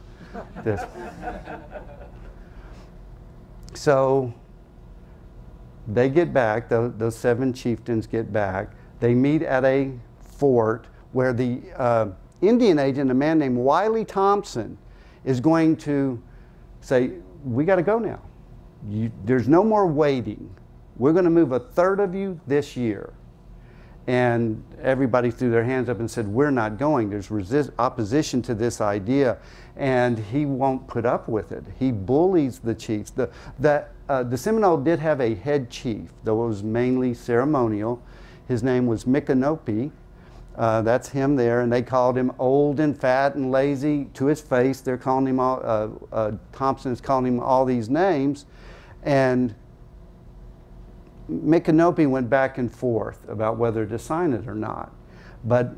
*laughs* So they get back, the, those seven chieftains get back. They meet at a fort where the uh, Indian agent, a man named Wiley Thompson, is going to say, We got to go now. You, there's no more waiting. We're going to move a third of you this year. And everybody threw their hands up and said, We're not going. There's resist- opposition to this idea. And he won't put up with it. He bullies the chiefs. The, the, uh, the Seminole did have a head chief, though it was mainly ceremonial. His name was Micanopy. Uh, that's him there, and they called him old and fat and lazy to his face. They're calling him all, uh, uh, Thompson's calling him all these names. And Micanopy went back and forth about whether to sign it or not. But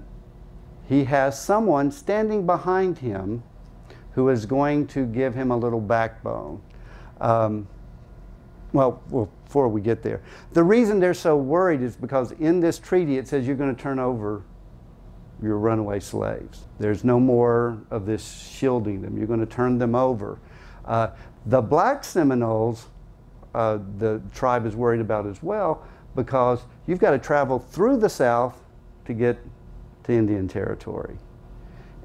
he has someone standing behind him who is going to give him a little backbone. Um, well, before we get there, the reason they're so worried is because in this treaty it says you're going to turn over your runaway slaves. There's no more of this shielding them. You're going to turn them over. Uh, the black Seminoles, uh, the tribe is worried about as well because you've got to travel through the South to get to Indian Territory.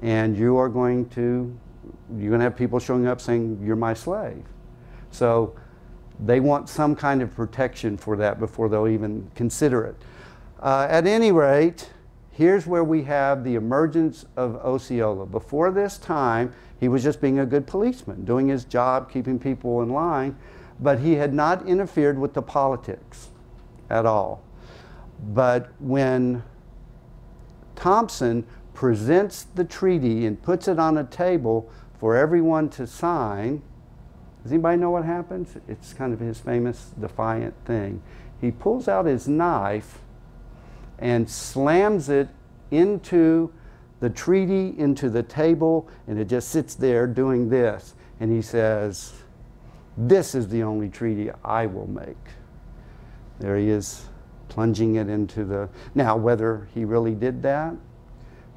And you are going to, you're going to have people showing up saying, You're my slave. So they want some kind of protection for that before they'll even consider it. Uh, at any rate, here's where we have the emergence of Osceola. Before this time, he was just being a good policeman, doing his job, keeping people in line, but he had not interfered with the politics at all. But when Thompson presents the treaty and puts it on a table for everyone to sign, does anybody know what happens? It's kind of his famous defiant thing. He pulls out his knife and slams it into the treaty, into the table, and it just sits there doing this. And he says, This is the only treaty I will make. There he is, plunging it into the. Now, whether he really did that,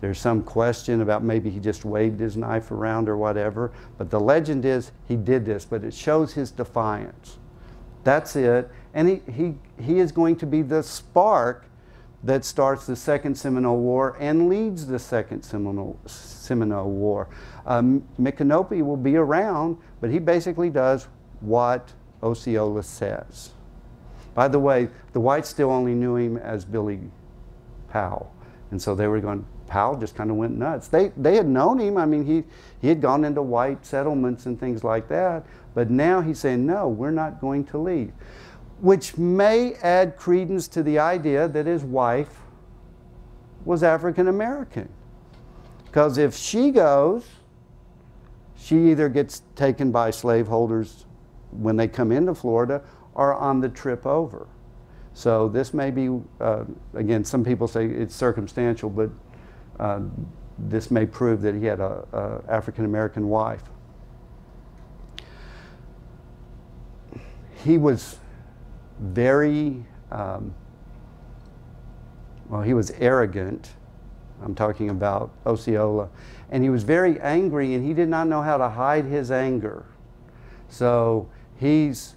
there's some question about maybe he just waved his knife around or whatever, but the legend is he did this, but it shows his defiance. That's it. And he, he, he is going to be the spark that starts the Second Seminole War and leads the Second Seminole, Seminole War. Um, Micanopy will be around, but he basically does what Osceola says. By the way, the whites still only knew him as Billy Powell. And so they were going, Powell just kind of went nuts. They, they had known him. I mean, he, he had gone into white settlements and things like that. But now he's saying, no, we're not going to leave which may add credence to the idea that his wife was African American. Because if she goes, she either gets taken by slaveholders when they come into Florida are on the trip over. So this may be, uh, again, some people say it's circumstantial, but uh, this may prove that he had a, a African-American wife. He was very, um, well, he was arrogant. I'm talking about Osceola. And he was very angry and he did not know how to hide his anger. So he's,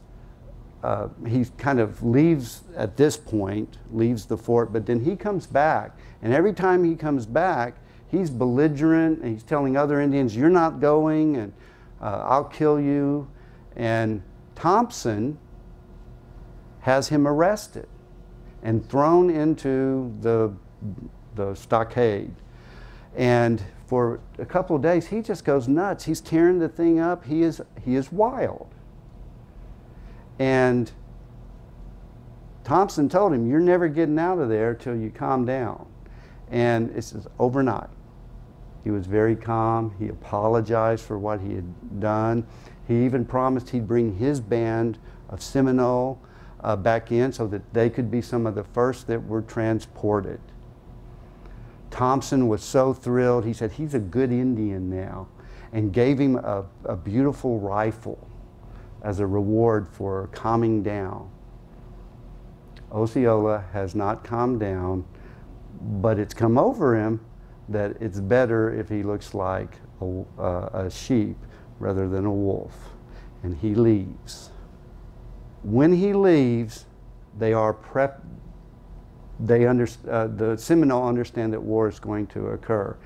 uh, he kind of leaves at this point, leaves the fort, but then he comes back. And every time he comes back, he's belligerent and he's telling other Indians, You're not going, and uh, I'll kill you. And Thompson has him arrested and thrown into the, the stockade. And for a couple of days, he just goes nuts. He's tearing the thing up. He is, he is wild. And Thompson told him, You're never getting out of there till you calm down. And it's overnight. He was very calm. He apologized for what he had done. He even promised he'd bring his band of Seminole uh, back in so that they could be some of the first that were transported. Thompson was so thrilled. He said, He's a good Indian now, and gave him a, a beautiful rifle as a reward for calming down. Osceola has not calmed down, but it's come over him that it's better if he looks like a, uh, a sheep rather than a wolf. And he leaves. When he leaves, they are prep. They under, uh, the Seminole understand that war is going to occur.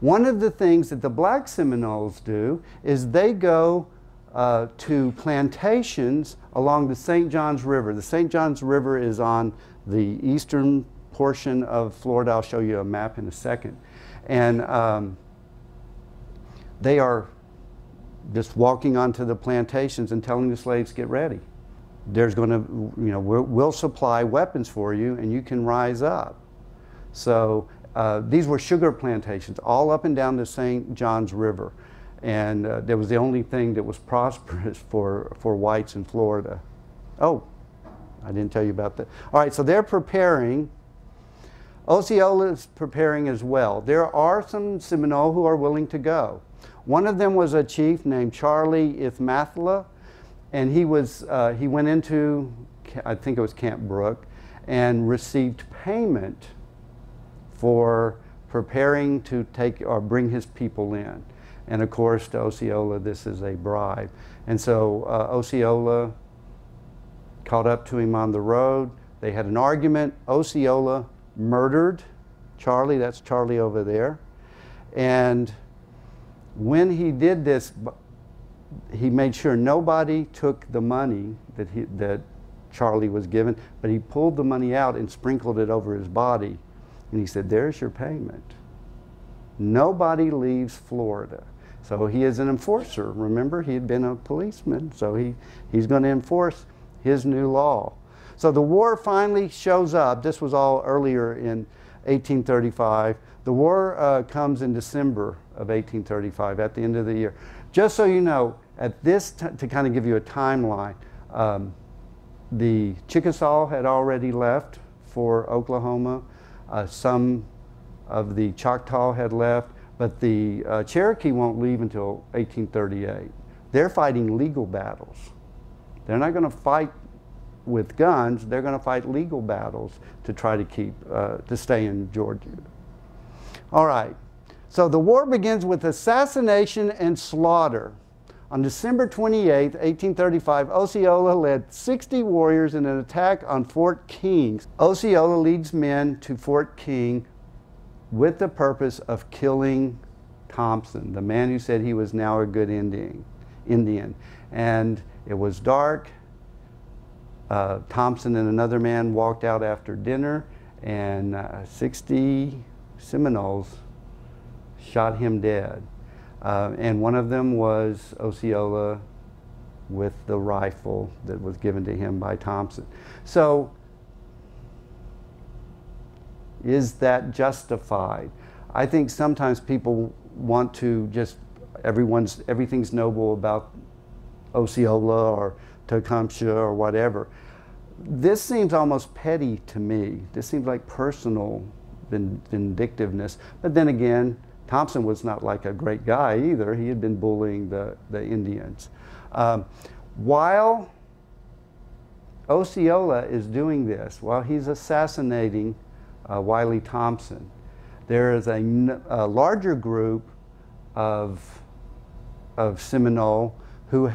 One of the things that the black Seminoles do is they go uh, to plantations along the St. Johns River. The St. Johns River is on the eastern portion of Florida. I'll show you a map in a second. And um, they are just walking onto the plantations and telling the slaves, get ready. There's going to, you know, we'll, we'll supply weapons for you and you can rise up. So uh, these were sugar plantations all up and down the St. Johns River. And uh, that was the only thing that was *laughs* prosperous for, for whites in Florida. Oh, I didn't tell you about that. All right, so they're preparing Osceola is preparing as well. There are some Seminole who are willing to go. One of them was a chief named Charlie Ithmathala, and he was uh, he went into I think it was Camp Brooke and received payment for preparing to take or bring his people in. And of course, to Osceola, this is a bribe. And so uh, Osceola caught up to him on the road. They had an argument. Osceola murdered Charlie, that's Charlie over there. And when he did this, he made sure nobody took the money that, he, that Charlie was given, but he pulled the money out and sprinkled it over his body. And he said, There's your payment. Nobody leaves Florida. So he is an enforcer. Remember, he had been a policeman, so he, he's going to enforce his new law. So the war finally shows up. This was all earlier in 1835. The war uh, comes in December of 1835 at the end of the year. Just so you know, at this, to kind of give you a timeline, um, the Chickasaw had already left for Oklahoma. Uh, some of the Choctaw had left, but the uh, Cherokee won't leave until 1838. They're fighting legal battles. They're not going to fight with guns, they're going to fight legal battles to try to keep, uh, to stay in Georgia. All right, so the war begins with assassination and slaughter. On December 28, 1835, Osceola led 60 warriors in an attack on Fort King. Osceola leads men to Fort King with the purpose of killing Thompson, the man who said he was now a good Indian. Indian. And it was dark, uh, Thompson and another man walked out after dinner, and uh, 60 Seminoles shot him dead. Uh, and one of them was Osceola with the rifle that was given to him by Thompson. So, is that justified? I think sometimes people want to just everyone's everything's noble about Osceola or Tecumseh or whatever. This seems almost petty to me. This seems like personal vindictiveness. But then again, Thompson was not like a great guy either. He had been bullying the, the Indians. Um, while Osceola is doing this while he's assassinating uh, Wiley Thompson. There is a, larger group of, of Seminole who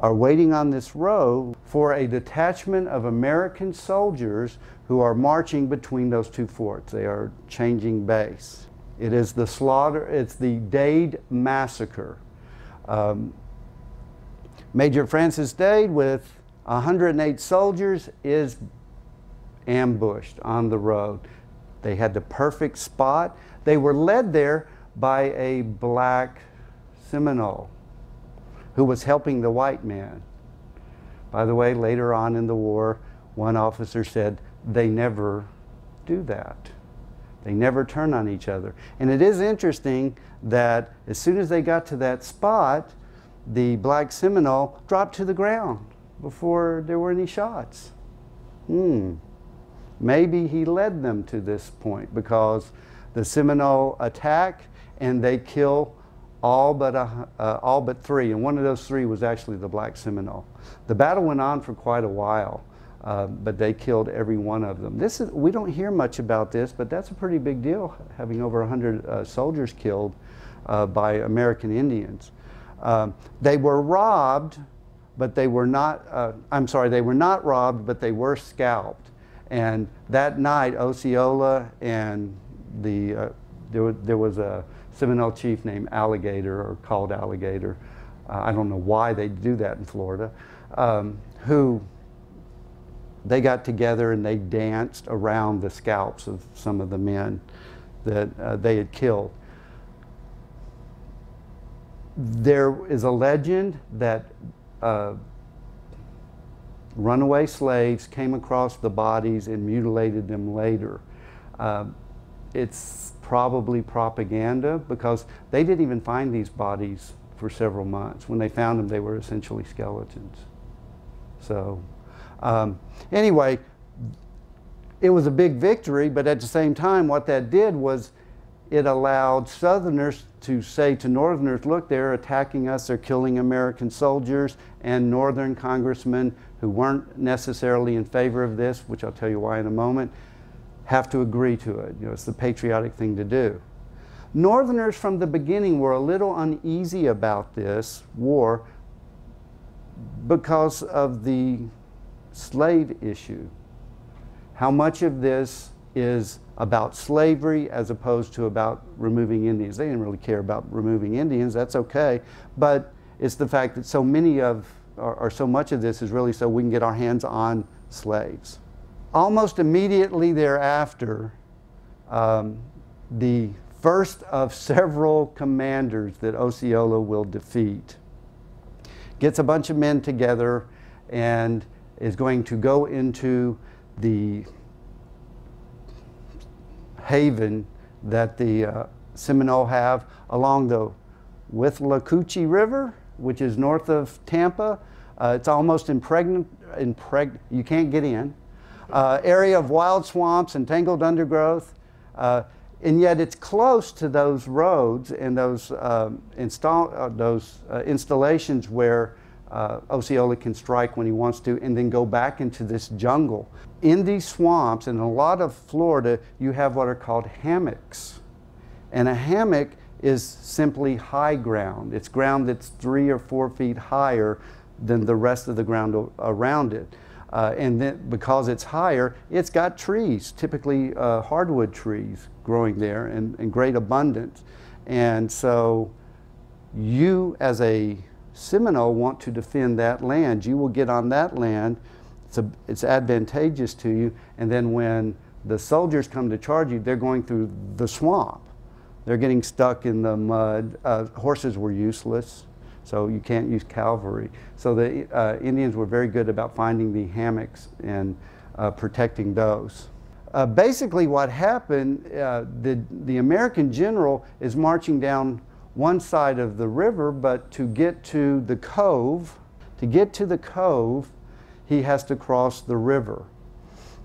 are waiting on this road for a detachment of American soldiers who are marching between those two forts. They are changing base. It is the slaughter, it's the Dade Massacre. Um, Major Francis Dade with 108 soldiers is ambushed on the road. They had the perfect spot. They were led there by a black Seminole who was helping the white man. By the way, later on in the war, one officer said, they never do that. They never turn on each other. And it is interesting that as soon as they got to that spot, the black Seminole dropped to the ground before there were any shots. Hmm. Maybe he led them to this point because the Seminole attack and they kill all but, a, uh, all but three, and one of those three was actually the Black Seminole. The battle went on for quite a while, uh, but they killed every one of them. This is, we don't hear much about this, but that's a pretty big deal, having over 100 uh, soldiers killed uh, by American Indians. Um, they were robbed, but they were not, uh, I'm sorry, they were not robbed, but they were scalped. And that night, Osceola and the, uh, there, was, there was a Seminole chief named Alligator or called Alligator. Uh, I don't know why they do that in Florida. Um, who they got together and they danced around the scalps of some of the men that uh, they had killed. There is a legend that uh, runaway slaves came across the bodies and mutilated them later. Uh, it's probably propaganda because they didn't even find these bodies for several months. When they found them, they were essentially skeletons. So, um, anyway, it was a big victory, but at the same time, what that did was it allowed Southerners to say to Northerners, look, they're attacking us, they're killing American soldiers, and Northern congressmen who weren't necessarily in favor of this, which I'll tell you why in a moment, have to agree to it. You know, it's the patriotic thing to do. Northerners from the beginning were a little uneasy about this war because of the slave issue. How much of this is about slavery as opposed to about removing Indians? They didn't really care about removing Indians, that's okay, but it's the fact that so many of, or, or so much of this is really so we can get our hands on slaves. Almost immediately thereafter, um, the first of several commanders that Osceola will defeat gets a bunch of men together and is going to go into the haven that the uh, Seminole have along the Withlacoochee River, which is north of Tampa. Uh, it's almost impregnant, impreg you can't get in uh, area of wild swamps and tangled undergrowth. Uh, and yet it's close to those roads and those, um, install, uh, those uh, installations where uh, Osceola can strike when he wants to and then go back into this jungle. In these swamps, in a lot of Florida, you have what are called hammocks. And a hammock is simply high ground. It's ground that's three or four feet higher than the rest of the ground around it. Uh, and then because it's higher, it's got trees, typically uh, hardwood trees growing there in, in great abundance. And so you as a Seminole want to defend that land. You will get on that land. It's, a, it's advantageous to you. And then when the soldiers come to charge you, they're going through the swamp. They're getting stuck in the mud. Uh, horses were useless. So you can't use cavalry. So the uh, Indians were very good about finding the hammocks and uh, protecting those. Uh, basically what happened, uh, the, the American general is marching down one side of the river, but to get to the cove, to get to the cove, he has to cross the river.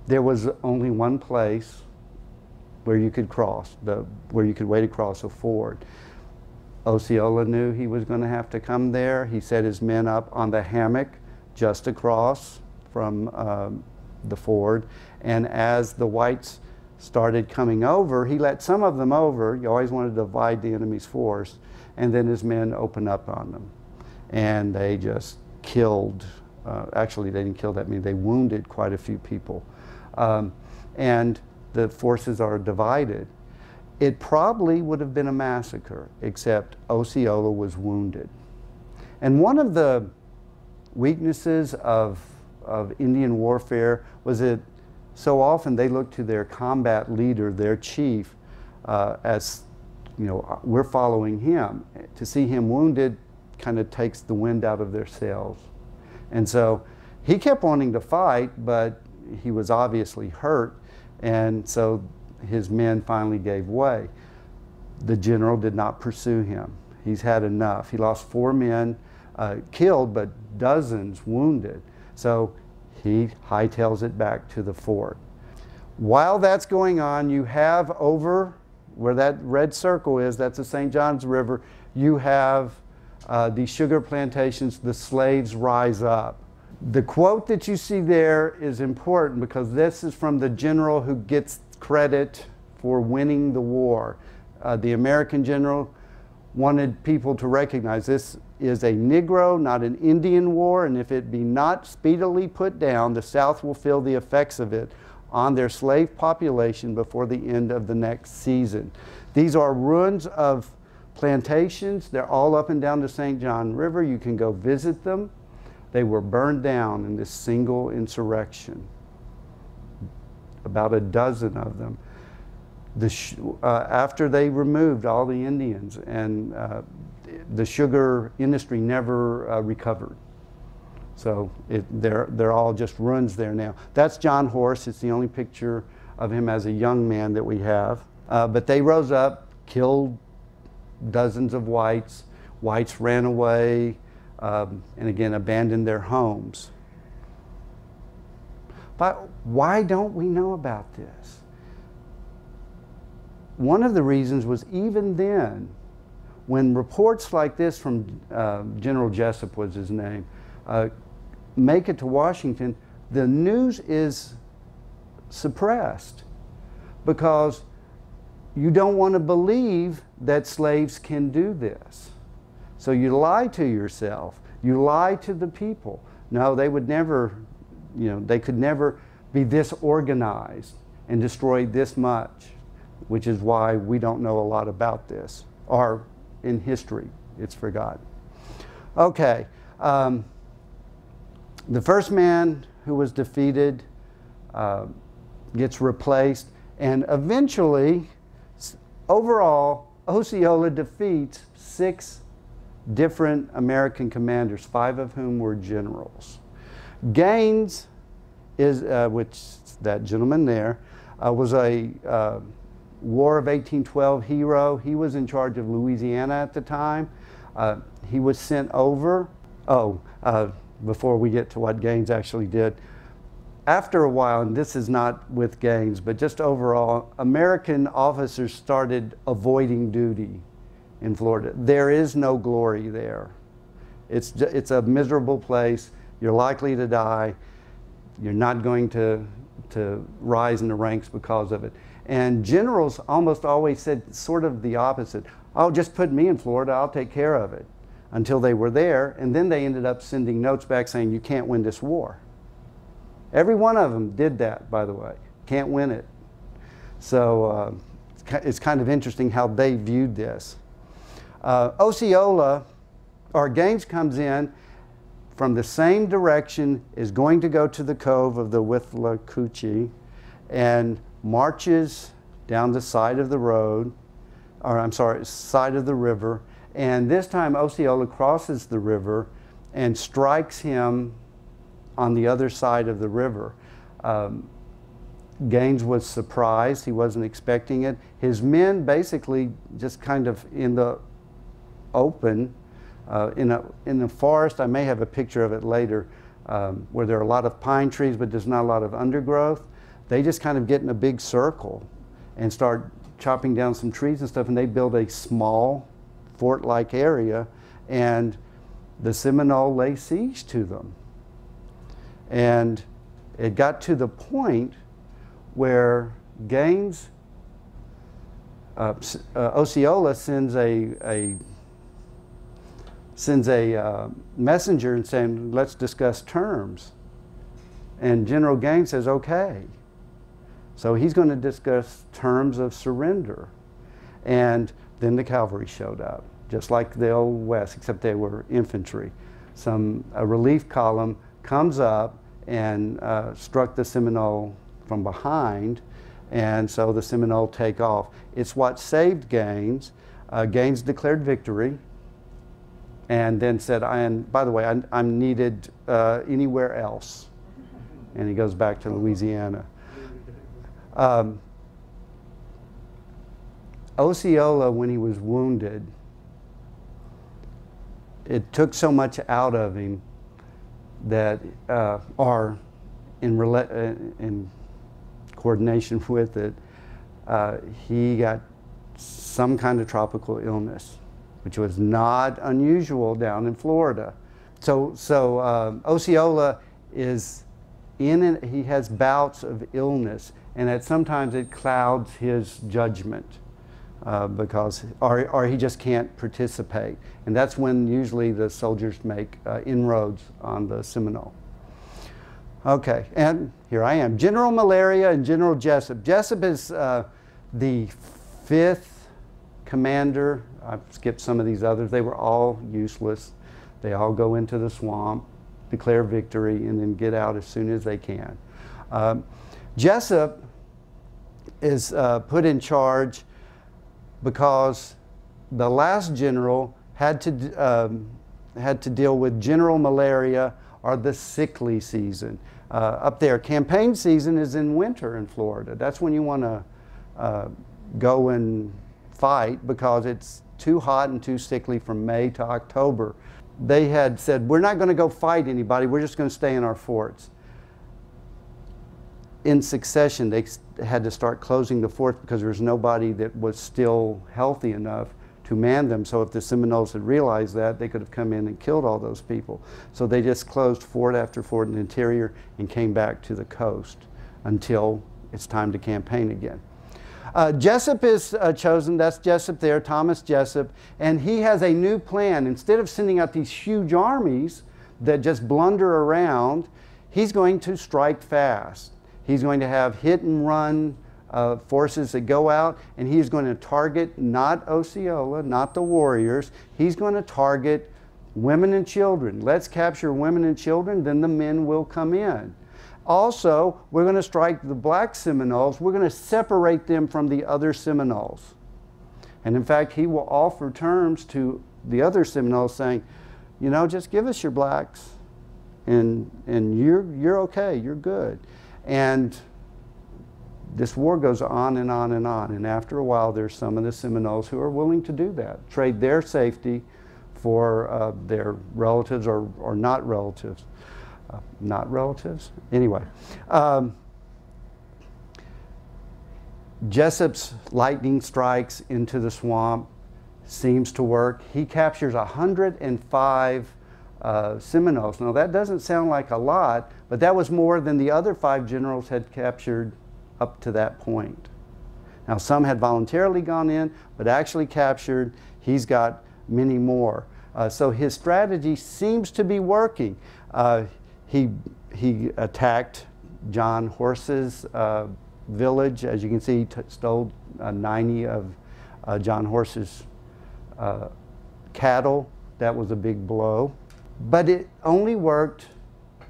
There was only one place where you could cross, the, where you could wade across a ford. Osceola knew he was going to have to come there. He set his men up on the hammock just across from um, the ford. And as the whites started coming over, he let some of them over. You always want to divide the enemy's force. And then his men opened up on them. And they just killed, uh, actually, they didn't kill that many, they wounded quite a few people. Um, and the forces are divided. It probably would have been a massacre, except Osceola was wounded. And one of the weaknesses of, of Indian warfare was that so often they looked to their combat leader, their chief, uh, as, you know, we're following him. To see him wounded kind of takes the wind out of their sails. And so he kept wanting to fight, but he was obviously hurt. And so his men finally gave way. The general did not pursue him. He's had enough. He lost four men uh, killed, but dozens wounded. So he hightails it back to the fort. While that's going on, you have over where that red circle is, that's the St. Johns River, you have uh, the sugar plantations, the slaves rise up. The quote that you see there is important because this is from the general who gets credit for winning the war. Uh, the American general wanted people to recognize this is a Negro, not an Indian war, and if it be not speedily put down, the South will feel the effects of it on their slave population before the end of the next season. These are ruins of plantations. They're all up and down the St. John River. You can go visit them. They were burned down in this single insurrection, about a dozen of them. The uh, after they removed all the Indians and uh, the sugar industry never uh, recovered. So it, they're, they're all just ruins there now. That's John Horse. It's the only picture of him as a young man that we have. Uh, but they rose up, killed dozens of whites. Whites ran away um, and again abandoned their homes. But why don't we know about this? One of the reasons was even then, when reports like this from uh, General Jesup was his name, uh, make it to Washington, the news is suppressed because you don't want to believe that slaves can do this. So you lie to yourself. You lie to the people. No, they would never, you know, they could never be this organized and destroy this much, which is why we don't know a lot about this. Or in history. It's forgotten. Okay. Um, the first man who was defeated uh, gets replaced, and eventually, overall, Osceola defeats six different American commanders, five of whom were generals. Gaines is, uh, which that gentleman there, uh, was a uh, War of 1812 hero. He was in charge of Louisiana at the time. Uh, he was sent over. Oh, uh, before we get to what Gaines actually did, after a while, and this is not with Gaines, but just overall, American officers started avoiding duty in Florida. There is no glory there. It's, it's a miserable place. You're likely to die. You're not going to, to rise in the ranks because of it. And generals almost always said sort of the opposite. Oh, just put me in Florida, I'll take care of it. Until they were there, and then they ended up sending notes back saying, You can't win this war. Every one of them did that, by the way. Can't win it. So uh, it's kind of interesting how they viewed this. Uh, Osceola, or Gaines comes in from the same direction, is going to go to the cove of the Withlacoochee, and marches down the side of the road, or I'm sorry, side of the river, and this time Osceola crosses the river and strikes him on the other side of the river. Um, Gaines was surprised. He wasn't expecting it. His men basically just kind of in the open, uh, in, a, in the forest, I may have a picture of it later, um, where there are a lot of pine trees, but there's not a lot of undergrowth they just kind of get in a big circle and start chopping down some trees and stuff, and they build a small fort-like area, and the Seminole lay siege to them. And it got to the point where Gaines, uh, uh, Osceola sends a, a sends a uh, messenger and saying, let's discuss terms. And General Gaines says, okay. So he's going to discuss terms of surrender. And then the cavalry showed up, just like the old West, except they were infantry. Some a relief column comes up and uh, struck the Seminole from behind, and so the Seminole take off. It's what saved Gaines. Uh, Gaines declared victory, and then said, I and by the way, I'm, I'm needed uh, anywhere else. And he goes back to Louisiana. Um, Osceola, when he was wounded, it took so much out of him that, uh, or in, uh, in coordination *laughs* with it, uh, he got some kind of tropical illness which was not unusual down in Florida. So, so um, Osceola is in he has bouts of illness, and that sometimes it clouds his judgment. Uh, because, or, or he just can't participate. And that's when usually the soldiers make uh, inroads on the Seminole. Okay, and here I am. General Malaria and General Jesup. Jesup is uh, the fifth commander I've skipped some of these others. They were all useless. They all go into the swamp, declare victory, and then get out as soon as they can. Um, Jesup is uh, put in charge because the last general had to, um, had to deal with general malaria or the sickly season. Uh, up there, campaign season is in winter in Florida. That's when you want to uh, go and fight because it's too hot and too sickly from May to October. They had said, We're not going to go fight anybody, we're just going to stay in our forts. In succession, they had to start closing the forts because there was nobody that was still healthy enough to man them. So if the Seminoles had realized that, they could have come in and killed all those people. So they just closed fort after fort in the interior and came back to the coast until it's time to campaign again. Uh, Jesup is uh, chosen, that's Jesup there, Thomas Jesup, and he has a new plan. Instead of sending out these huge armies that just blunder around, he's going to strike fast. He's going to have hit and run uh, forces that go out, and he's going to target not Osceola, not the warriors. He's going to target women and children. Let's capture women and children, then the men will come in. Also, we're going to strike the black Seminoles. We're going to separate them from the other Seminoles. And in fact, he will offer terms to the other Seminoles saying, you know, just give us your blacks and, and you're, you're okay, you're good. And this war goes on and on and on. And after a while, there's some of the Seminoles who are willing to do that, trade their safety for uh, their relatives or, or not relatives uh, not relatives. Anyway, um, Jesup's lightning strikes into the swamp seems to work. He captures 105 uh, Seminoles. Now, that doesn't sound like a lot, but that was more than the other five generals had captured up to that point. Now, some had voluntarily gone in, but actually captured, he's got many more. Uh, so his strategy seems to be working. Uh, he, he attacked John Horse's uh, village. As you can see, he stole uh, 90 of uh, John Horse's uh, cattle. That was a big blow. But it only worked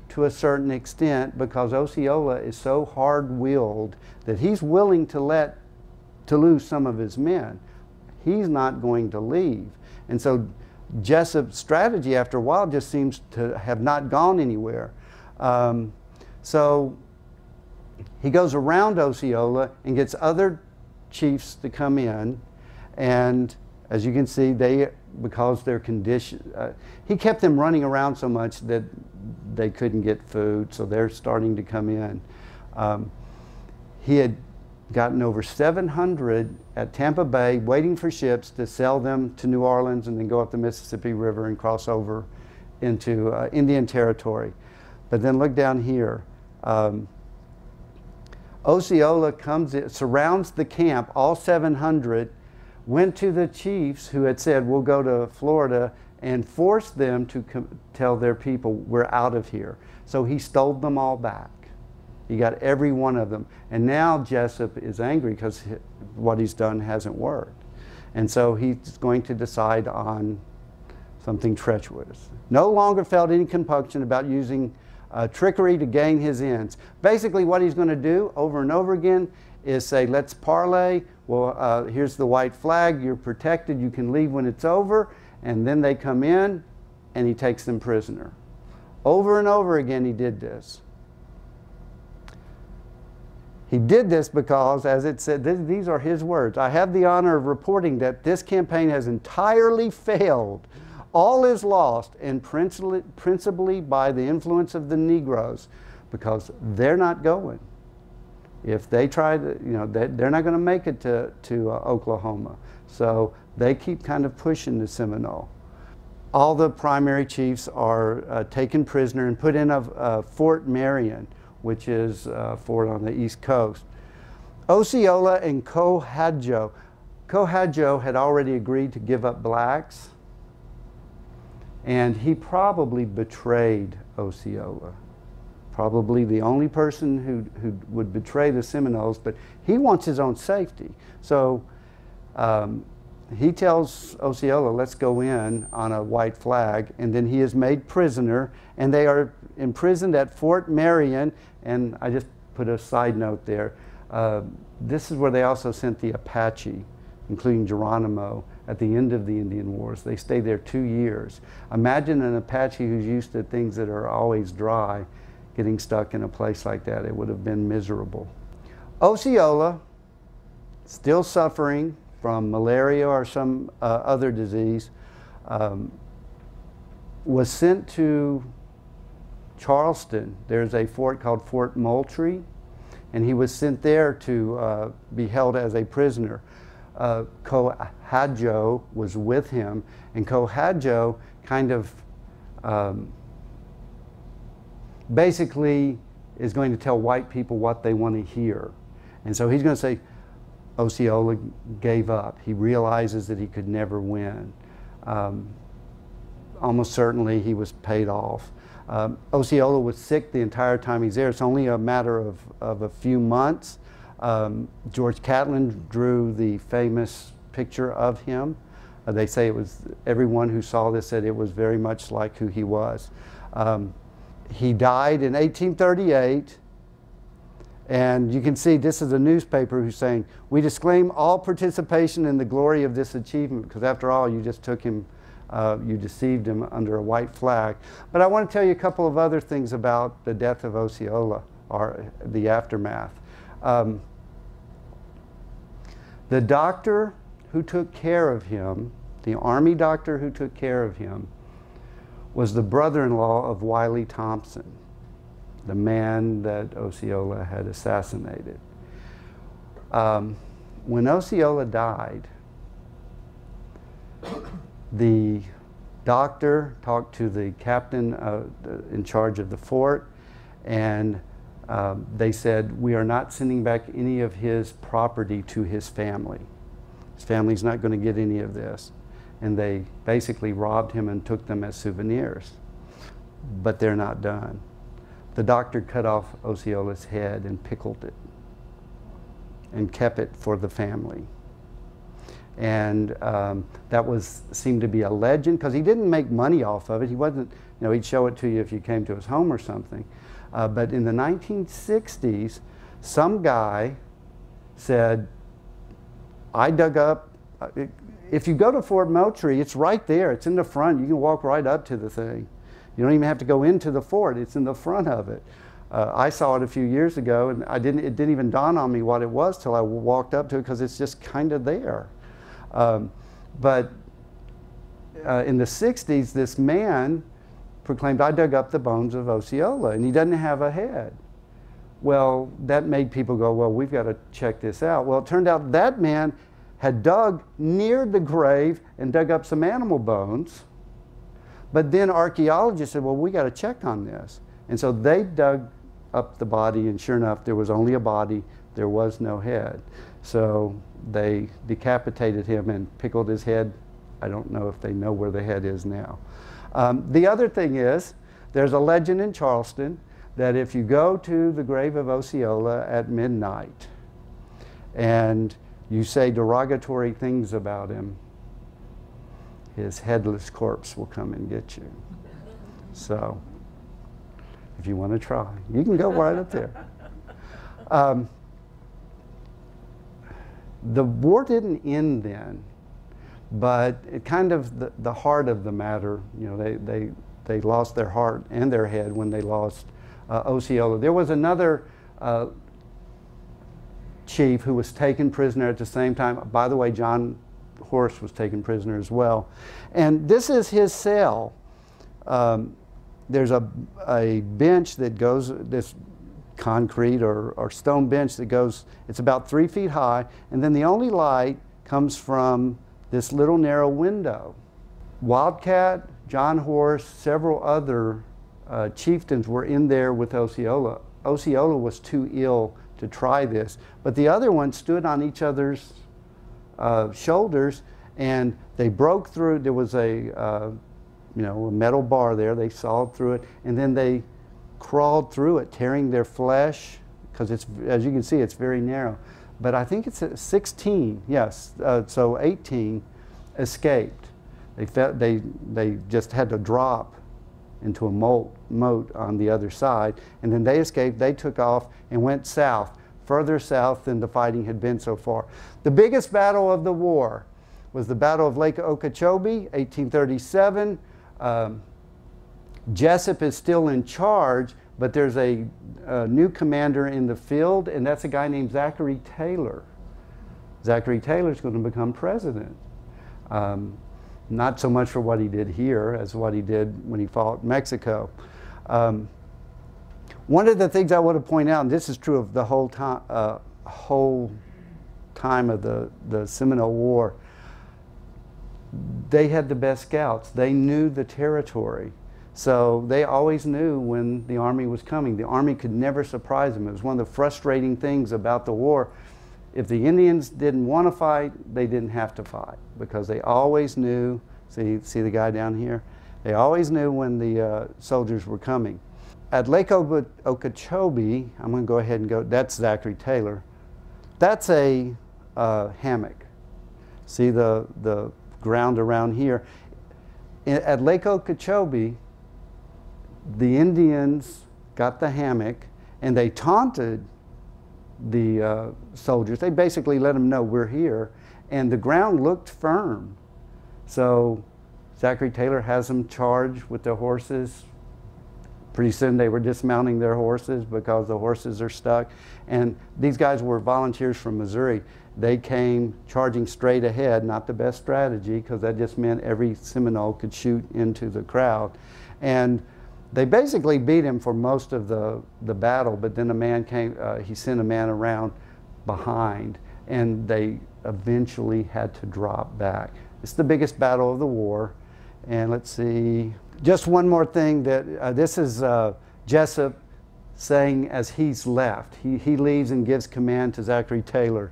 to a certain extent because Osceola is so hard-willed that he's willing to let to lose some of his men. He's not going to leave. And so Jesup's strategy after a while just seems to have not gone anywhere. Um, so he goes around Osceola and gets other chiefs to come in. And as you can see, they, because their condition, uh, he kept them running around so much that they couldn't get food, so they're starting to come in. Um, he had gotten over 700 at Tampa Bay waiting for ships to sell them to New Orleans and then go up the Mississippi River and cross over into uh, Indian Territory. But then look down here. Um, Osceola comes in, surrounds the camp, all 700, went to the chiefs who had said, We'll go to Florida, and forced them to tell their people, We're out of here. So he stole them all back. He got every one of them. And now Jesup is angry because what he's done hasn't worked. And so he's going to decide on something treacherous. No longer felt any compunction about using uh, trickery to gain his ends. Basically, what he's going to do over and over again is say, let's parley. Well, uh, here's the white flag. You're protected. You can leave when it's over. And then they come in and he takes them prisoner. Over and over again, he did this. He did this because, as it said, this, these are his words. I have the honor of reporting that this campaign has entirely failed all is lost, and principally, principally by the influence of the Negroes, because they're not going. If they try to, you know, they, are not going to make it to, to uh, Oklahoma. So they keep kind of pushing the Seminole. All the primary chiefs are uh, taken prisoner and put in a, a Fort Marion, which is a fort on the east coast. Osceola and Co-Hadjo. Co-Hadjo had already agreed to give up blacks and he probably betrayed Osceola. Probably the only person who, who would betray the Seminoles, but he wants his own safety. So um, he tells Osceola, let's go in on a white flag, and then he is made prisoner, and they are imprisoned at Fort Marion, and I just put a side note there. Uh, this is where they also sent the Apache, including Geronimo, at the end of the Indian Wars. They stayed there two years. Imagine an Apache who's used to things that are always dry getting stuck in a place like that. It would have been miserable. Osceola, still suffering from malaria or some uh, other disease, um, was sent to Charleston. There's a fort called Fort Moultrie, and he was sent there to uh, be held as a prisoner uh, was with him, and Co-Hadjo kind of um, basically is going to tell white people what they want to hear. And so he's going to say, Osceola gave up. He realizes that he could never win. Um, almost certainly he was paid off. Um, Osceola was sick the entire time he's there. It's only a matter of, of a few months um, George Catlin drew the famous picture of him. Uh, they say it was, everyone who saw this said it was very much like who he was. Um, he died in 1838, and you can see this is a newspaper who's saying, We disclaim all participation in the glory of this achievement, because after all, you just took him, uh, you deceived him under a white flag. But I want to tell you a couple of other things about the death of Osceola, or the aftermath. Um, the doctor who took care of him, the army doctor who took care of him, was the brother-in-law of Wiley Thompson, the man that Osceola had assassinated. Um, when Osceola died, the doctor talked to the captain uh, in charge of the fort and um, they said, we are not sending back any of his property to his family. His family's not going to get any of this. And they basically robbed him and took them as souvenirs. But they're not done. The doctor cut off Osceola's head and pickled it and kept it for the family. And um, that was seemed to be a legend because he didn't make money off of it. He wasn't, you know, he'd show it to you if you came to his home or something. Uh, but in the 1960s, some guy said, I dug up, uh, if you go to Fort Moultrie, it's right there. It's in the front. You can walk right up to the thing. You don't even have to go into the fort. It's in the front of it. Uh, I saw it a few years ago, and I didn't, it didn't even dawn on me what it was till I walked up to it because it's just kind of there. Um, but uh, in the 60s, this man proclaimed, I dug up the bones of Osceola, and he doesn't have a head. Well, that made people go, well, we've got to check this out. Well, it turned out that man had dug near the grave and dug up some animal bones. But then archaeologists said, well, we got to check on this. And so they dug up the body, and sure enough, there was only a body, there was no head. So they decapitated him and pickled his head. I don't know if they know where the head is now. Um, the other thing is, there's a legend in Charleston that if you go to the grave of Osceola at midnight and you say derogatory things about him, his headless corpse will come and get you. So, if you want to try, you can go right up there. *laughs* Um, the war didn't end then, but it kind of the, the heart of the matter, you know, they, they, they lost their heart and their head when they lost uh, Osceola. There was another uh, chief who was taken prisoner at the same time. By the way, John Horse was taken prisoner as well. And this is his cell. Um, there's a, a bench that goes, this concrete or, or stone bench that goes, it's about three feet high, and then the only light comes from this little narrow window. Wildcat, John Horse, several other uh, chieftains were in there with Osceola. Osceola was too ill to try this, but the other ones stood on each other's uh, shoulders and they broke through. There was a, uh, you know, a metal bar there. They sawed through it, and then they crawled through it, tearing their flesh because it's, as you can see, it's very narrow. But I think it's 16. Yes, uh, so 18 escaped. They felt they they just had to drop into a moat, moat on the other side, and then they escaped. They took off and went south, further south than the fighting had been so far. The biggest battle of the war was the Battle of Lake Okeechobee, 1837. Um, Jesup is still in charge, but there's a, a, new commander in the field, and that's a guy named Zachary Taylor. Zachary Taylor is going to become president. Um, not so much for what he did here as what he did when he fought Mexico. Um, one of the things I want to point out, and this is true of the whole time, uh, whole time of the, the Seminole War, they had the best scouts. They knew the territory. So they always knew when the Army was coming. The Army could never surprise them. It was one of the frustrating things about the war. If the Indians didn't want to fight, they didn't have to fight because they always knew. See, see the guy down here? They always knew when the uh, soldiers were coming. At Lake Okeechobee, I'm going to go ahead and go, that's Zachary Taylor. That's a uh, hammock. See the, the ground around here. At Lake Okeechobee, the Indians got the hammock and they taunted the uh, soldiers. They basically let them know we're here, and the ground looked firm. So Zachary Taylor has them charged with their horses. Pretty soon they were dismounting their horses because the horses are stuck. And these guys were volunteers from Missouri. They came charging straight ahead, not the best strategy because that just meant every Seminole could shoot into the crowd. And they basically beat him for most of the, the battle, but then a man came, uh, he sent a man around behind, and they eventually had to drop back. It's the biggest battle of the war. And let's see, just one more thing that uh, this is uh, Jesup saying as he's left. He, he leaves and gives command to Zachary Taylor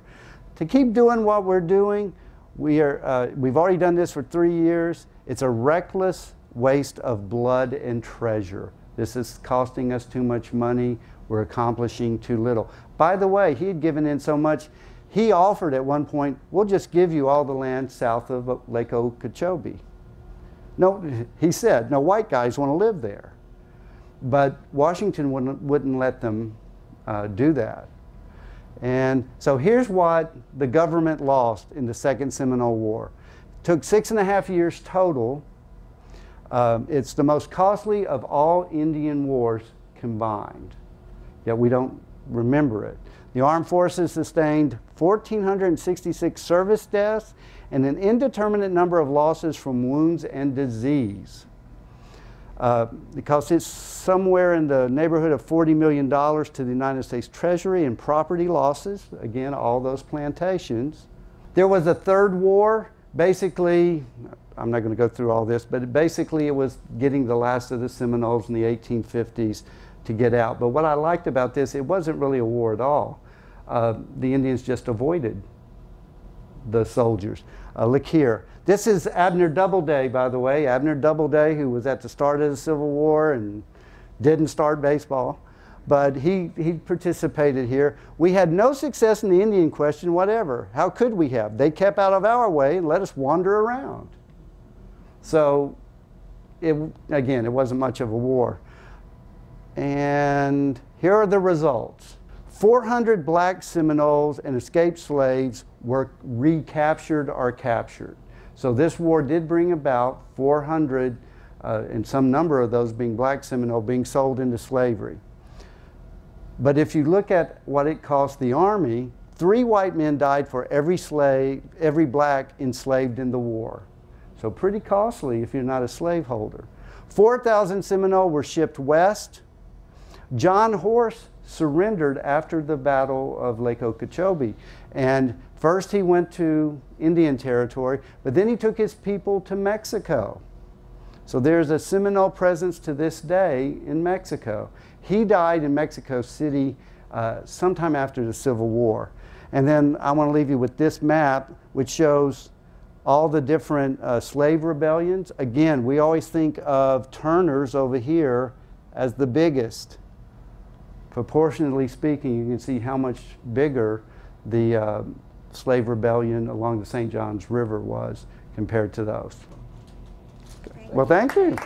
to keep doing what we're doing. We are, uh, we've already done this for three years. It's a reckless waste of blood and treasure. This is costing us too much money. We're accomplishing too little. By the way, he had given in so much, he offered at one point, we'll just give you all the land south of Lake Okeechobee. No, he said, no white guys want to live there. But Washington wouldn't, wouldn't let them uh, do that. And so here's what the government lost in the Second Seminole War. It took six and a half years total um, it's the most costly of all Indian wars combined, yet we don't remember it. The armed forces sustained 1,466 service deaths and an indeterminate number of losses from wounds and disease. Uh, because it's somewhere in the neighborhood of $40 million to the United States Treasury in property losses, again, all those plantations. There was a third war basically, I'm not going to go through all this, but basically it was getting the last of the Seminoles in the 1850s to get out. But what I liked about this, it wasn't really a war at all. Uh, the Indians just avoided the soldiers. Uh, look here. This is Abner Doubleday, by the way. Abner Doubleday, who was at the start of the Civil War and didn't start baseball, but he, he participated here. We had no success in the Indian question, whatever. How could we have? They kept out of our way and let us wander around. So, it, again, it wasn't much of a war. And here are the results 400 black Seminoles and escaped slaves were recaptured or captured. So this war did bring about 400, uh, and some number of those being black Seminole, being sold into slavery. But if you look at what it cost the Army, three white men died for every slave, every black enslaved in the war. So pretty costly if you're not a slaveholder. 4,000 Seminole were shipped west. John Horse surrendered after the Battle of Lake Okeechobee. And first he went to Indian Territory, but then he took his people to Mexico. So there's a Seminole presence to this day in Mexico. He died in Mexico City uh, sometime after the Civil War. And then I want to leave you with this map, which shows all the different uh, slave rebellions. Again, we always think of Turner's over here as the biggest. Proportionately speaking, you can see how much bigger the uh, slave rebellion along the St. Johns River was compared to those. Well, thank you.